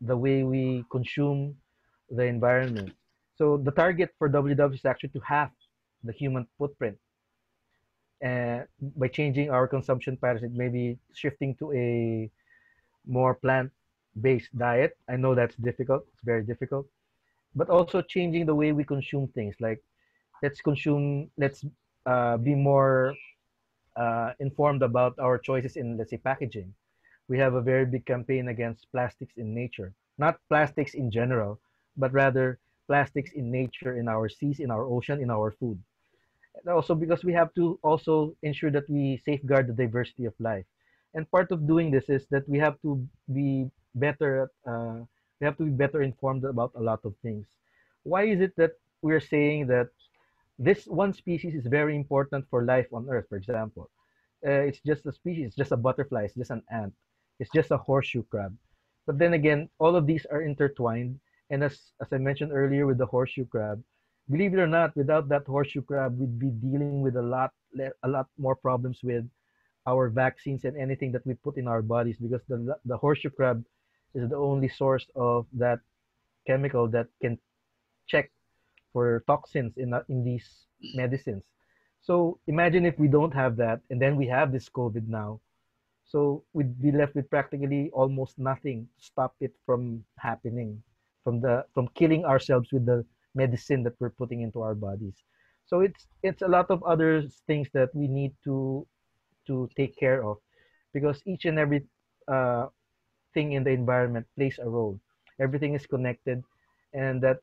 Speaker 4: the way we consume the environment. So the target for WW is actually to halve the human footprint. By changing our consumption patterns, maybe shifting to a more plant-based diet. I know that's difficult. It's very difficult. But also changing the way we consume things. Like let's consume, let's uh, be more uh, informed about our choices in, let's say, packaging. We have a very big campaign against plastics in nature. Not plastics in general, but rather plastics in nature, in our seas, in our ocean, in our food. And also because we have to also ensure that we safeguard the diversity of life. And part of doing this is that we have to be better, uh, we have to be better informed about a lot of things. Why is it that we're saying that this one species is very important for life on Earth, for example. Uh, it's just a species, it's just a butterfly, it's just an ant, it's just a horseshoe crab. But then again, all of these are intertwined. And as, as I mentioned earlier with the horseshoe crab, believe it or not, without that horseshoe crab, we'd be dealing with a lot, a lot more problems with our vaccines and anything that we put in our bodies because the, the horseshoe crab is the only source of that chemical that can check for toxins in, uh, in these medicines. So imagine if we don't have that and then we have this COVID now. So we'd be left with practically almost nothing to stop it from happening, from the from killing ourselves with the medicine that we're putting into our bodies. So it's it's a lot of other things that we need to to take care of because each and every uh, thing in the environment plays a role. Everything is connected and that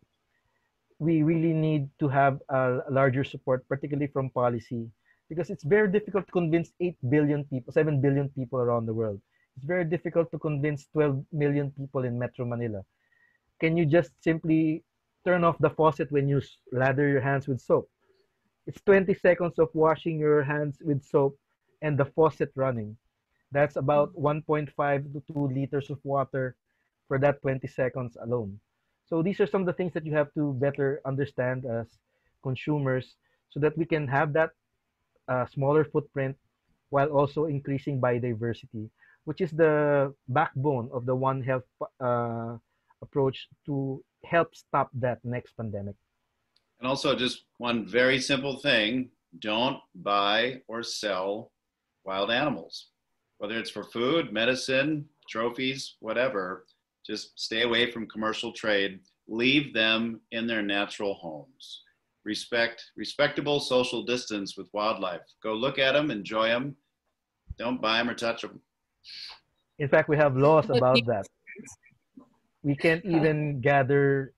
Speaker 4: we really need to have a larger support, particularly from policy, because it's very difficult to convince 8 billion people, 7 billion people around the world. It's very difficult to convince 12 million people in Metro Manila. Can you just simply turn off the faucet when you lather your hands with soap? It's 20 seconds of washing your hands with soap and the faucet running. That's about 1.5 to 2 liters of water for that 20 seconds alone. So these are some of the things that you have to better understand as consumers so that we can have that uh, smaller footprint while also increasing biodiversity, which is the backbone of the One Health uh, approach to help stop that next pandemic.
Speaker 2: And also, just one very simple thing don't buy or sell wild animals, whether it's for food, medicine, trophies, whatever just stay away from commercial trade. Leave them in their natural homes. Respect respectable social distance with wildlife. Go look at them, enjoy them. Don't buy them or touch them.
Speaker 4: In fact, we have laws about that. We can't even gather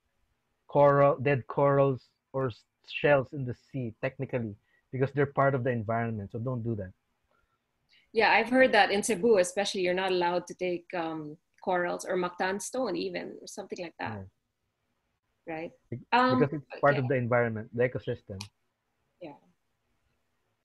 Speaker 4: coral, dead corals or shells in the sea technically because they're part of the environment. So don't do that.
Speaker 1: Yeah, I've heard that in Cebu, especially, you're not allowed to take um, corals or mactan stone even or something like that yeah. Right?
Speaker 4: Um, because it's part yeah. of the environment the ecosystem.
Speaker 1: Yeah.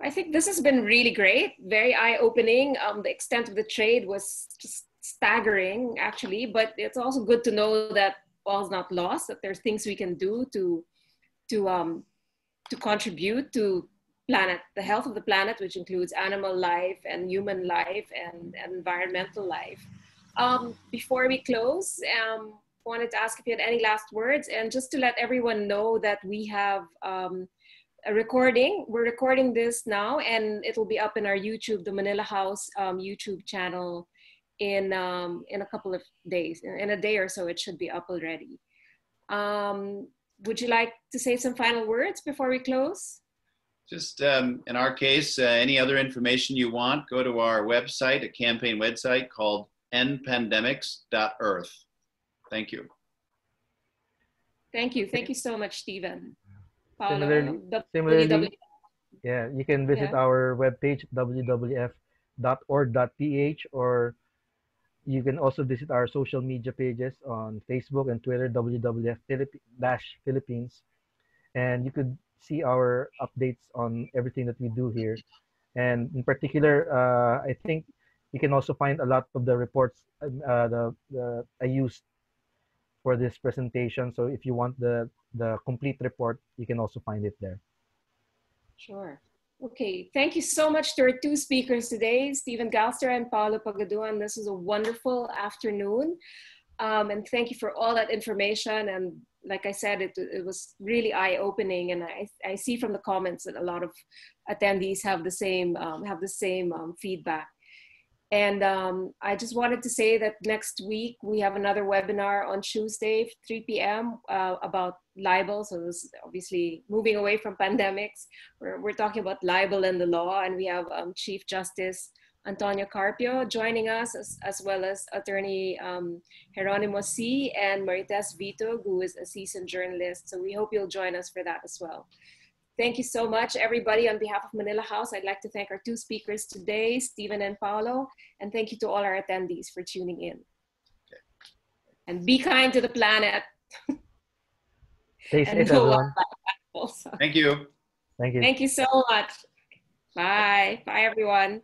Speaker 1: I think this has been really great very eye-opening. Um, the extent of the trade was just staggering actually but it's also good to know that all's not lost that there's things we can do to to um to contribute to planet the health of the planet which includes animal life and human life and, and environmental life. Um, before we close, um, wanted to ask if you had any last words and just to let everyone know that we have um, a recording. We're recording this now and it'll be up in our YouTube, the Manila House um, YouTube channel in, um, in a couple of days. In, a day or so, it should be up already. Um, would you like to say some final words before we close?
Speaker 2: Just um, in our case, uh, any other information you want, go to our website, a campaign website called endpandemics.earth. Thank you.
Speaker 1: Thank you. Thank you so much, Steven. Paolo,
Speaker 4: Similarly- similarly, Yeah, you can visit
Speaker 1: Yeah.
Speaker 4: our webpage wwf.org.ph or you can also visit our social media pages on Facebook and Twitter WWF Philippines. and you could see our updates on everything that we do here and in particular uh, I think you can also find a lot of the reports um, uh, the, the I used for this presentation so if you want the the complete report you can also find it there
Speaker 1: Sure. Okay, thank you so much to our two speakers today, Steven Galster and Paolo Pagaduan. This was a wonderful afternoon. Um, and thank you for all that information. And like I said, it, it was really eye-opening. And I, I see from the comments that a lot of attendees have the same, um, have the same um, feedback. And um, I just wanted to say that next week we have another webinar on Tuesday, 3 p.m. Uh, about libel. So this is obviously moving away from pandemics. We're, we're talking about libel and the law, and we have um, Chief Justice Antonio Carpio joining us, as, as well as Attorney um, Geronimo Sy and Marites Vitug, who is a seasoned journalist. So we hope you'll join us for that as well. Thank you so much, everybody. On behalf of Manila House, I'd like to thank our two speakers today, Steven and Paolo, and thank you to all our attendees for tuning in. And be kind to the planet.
Speaker 4: stay
Speaker 1: and
Speaker 4: safe everyone
Speaker 1: Also.
Speaker 2: Thank you.
Speaker 4: thank you
Speaker 1: Thank you so much. Bye. Bye, everyone.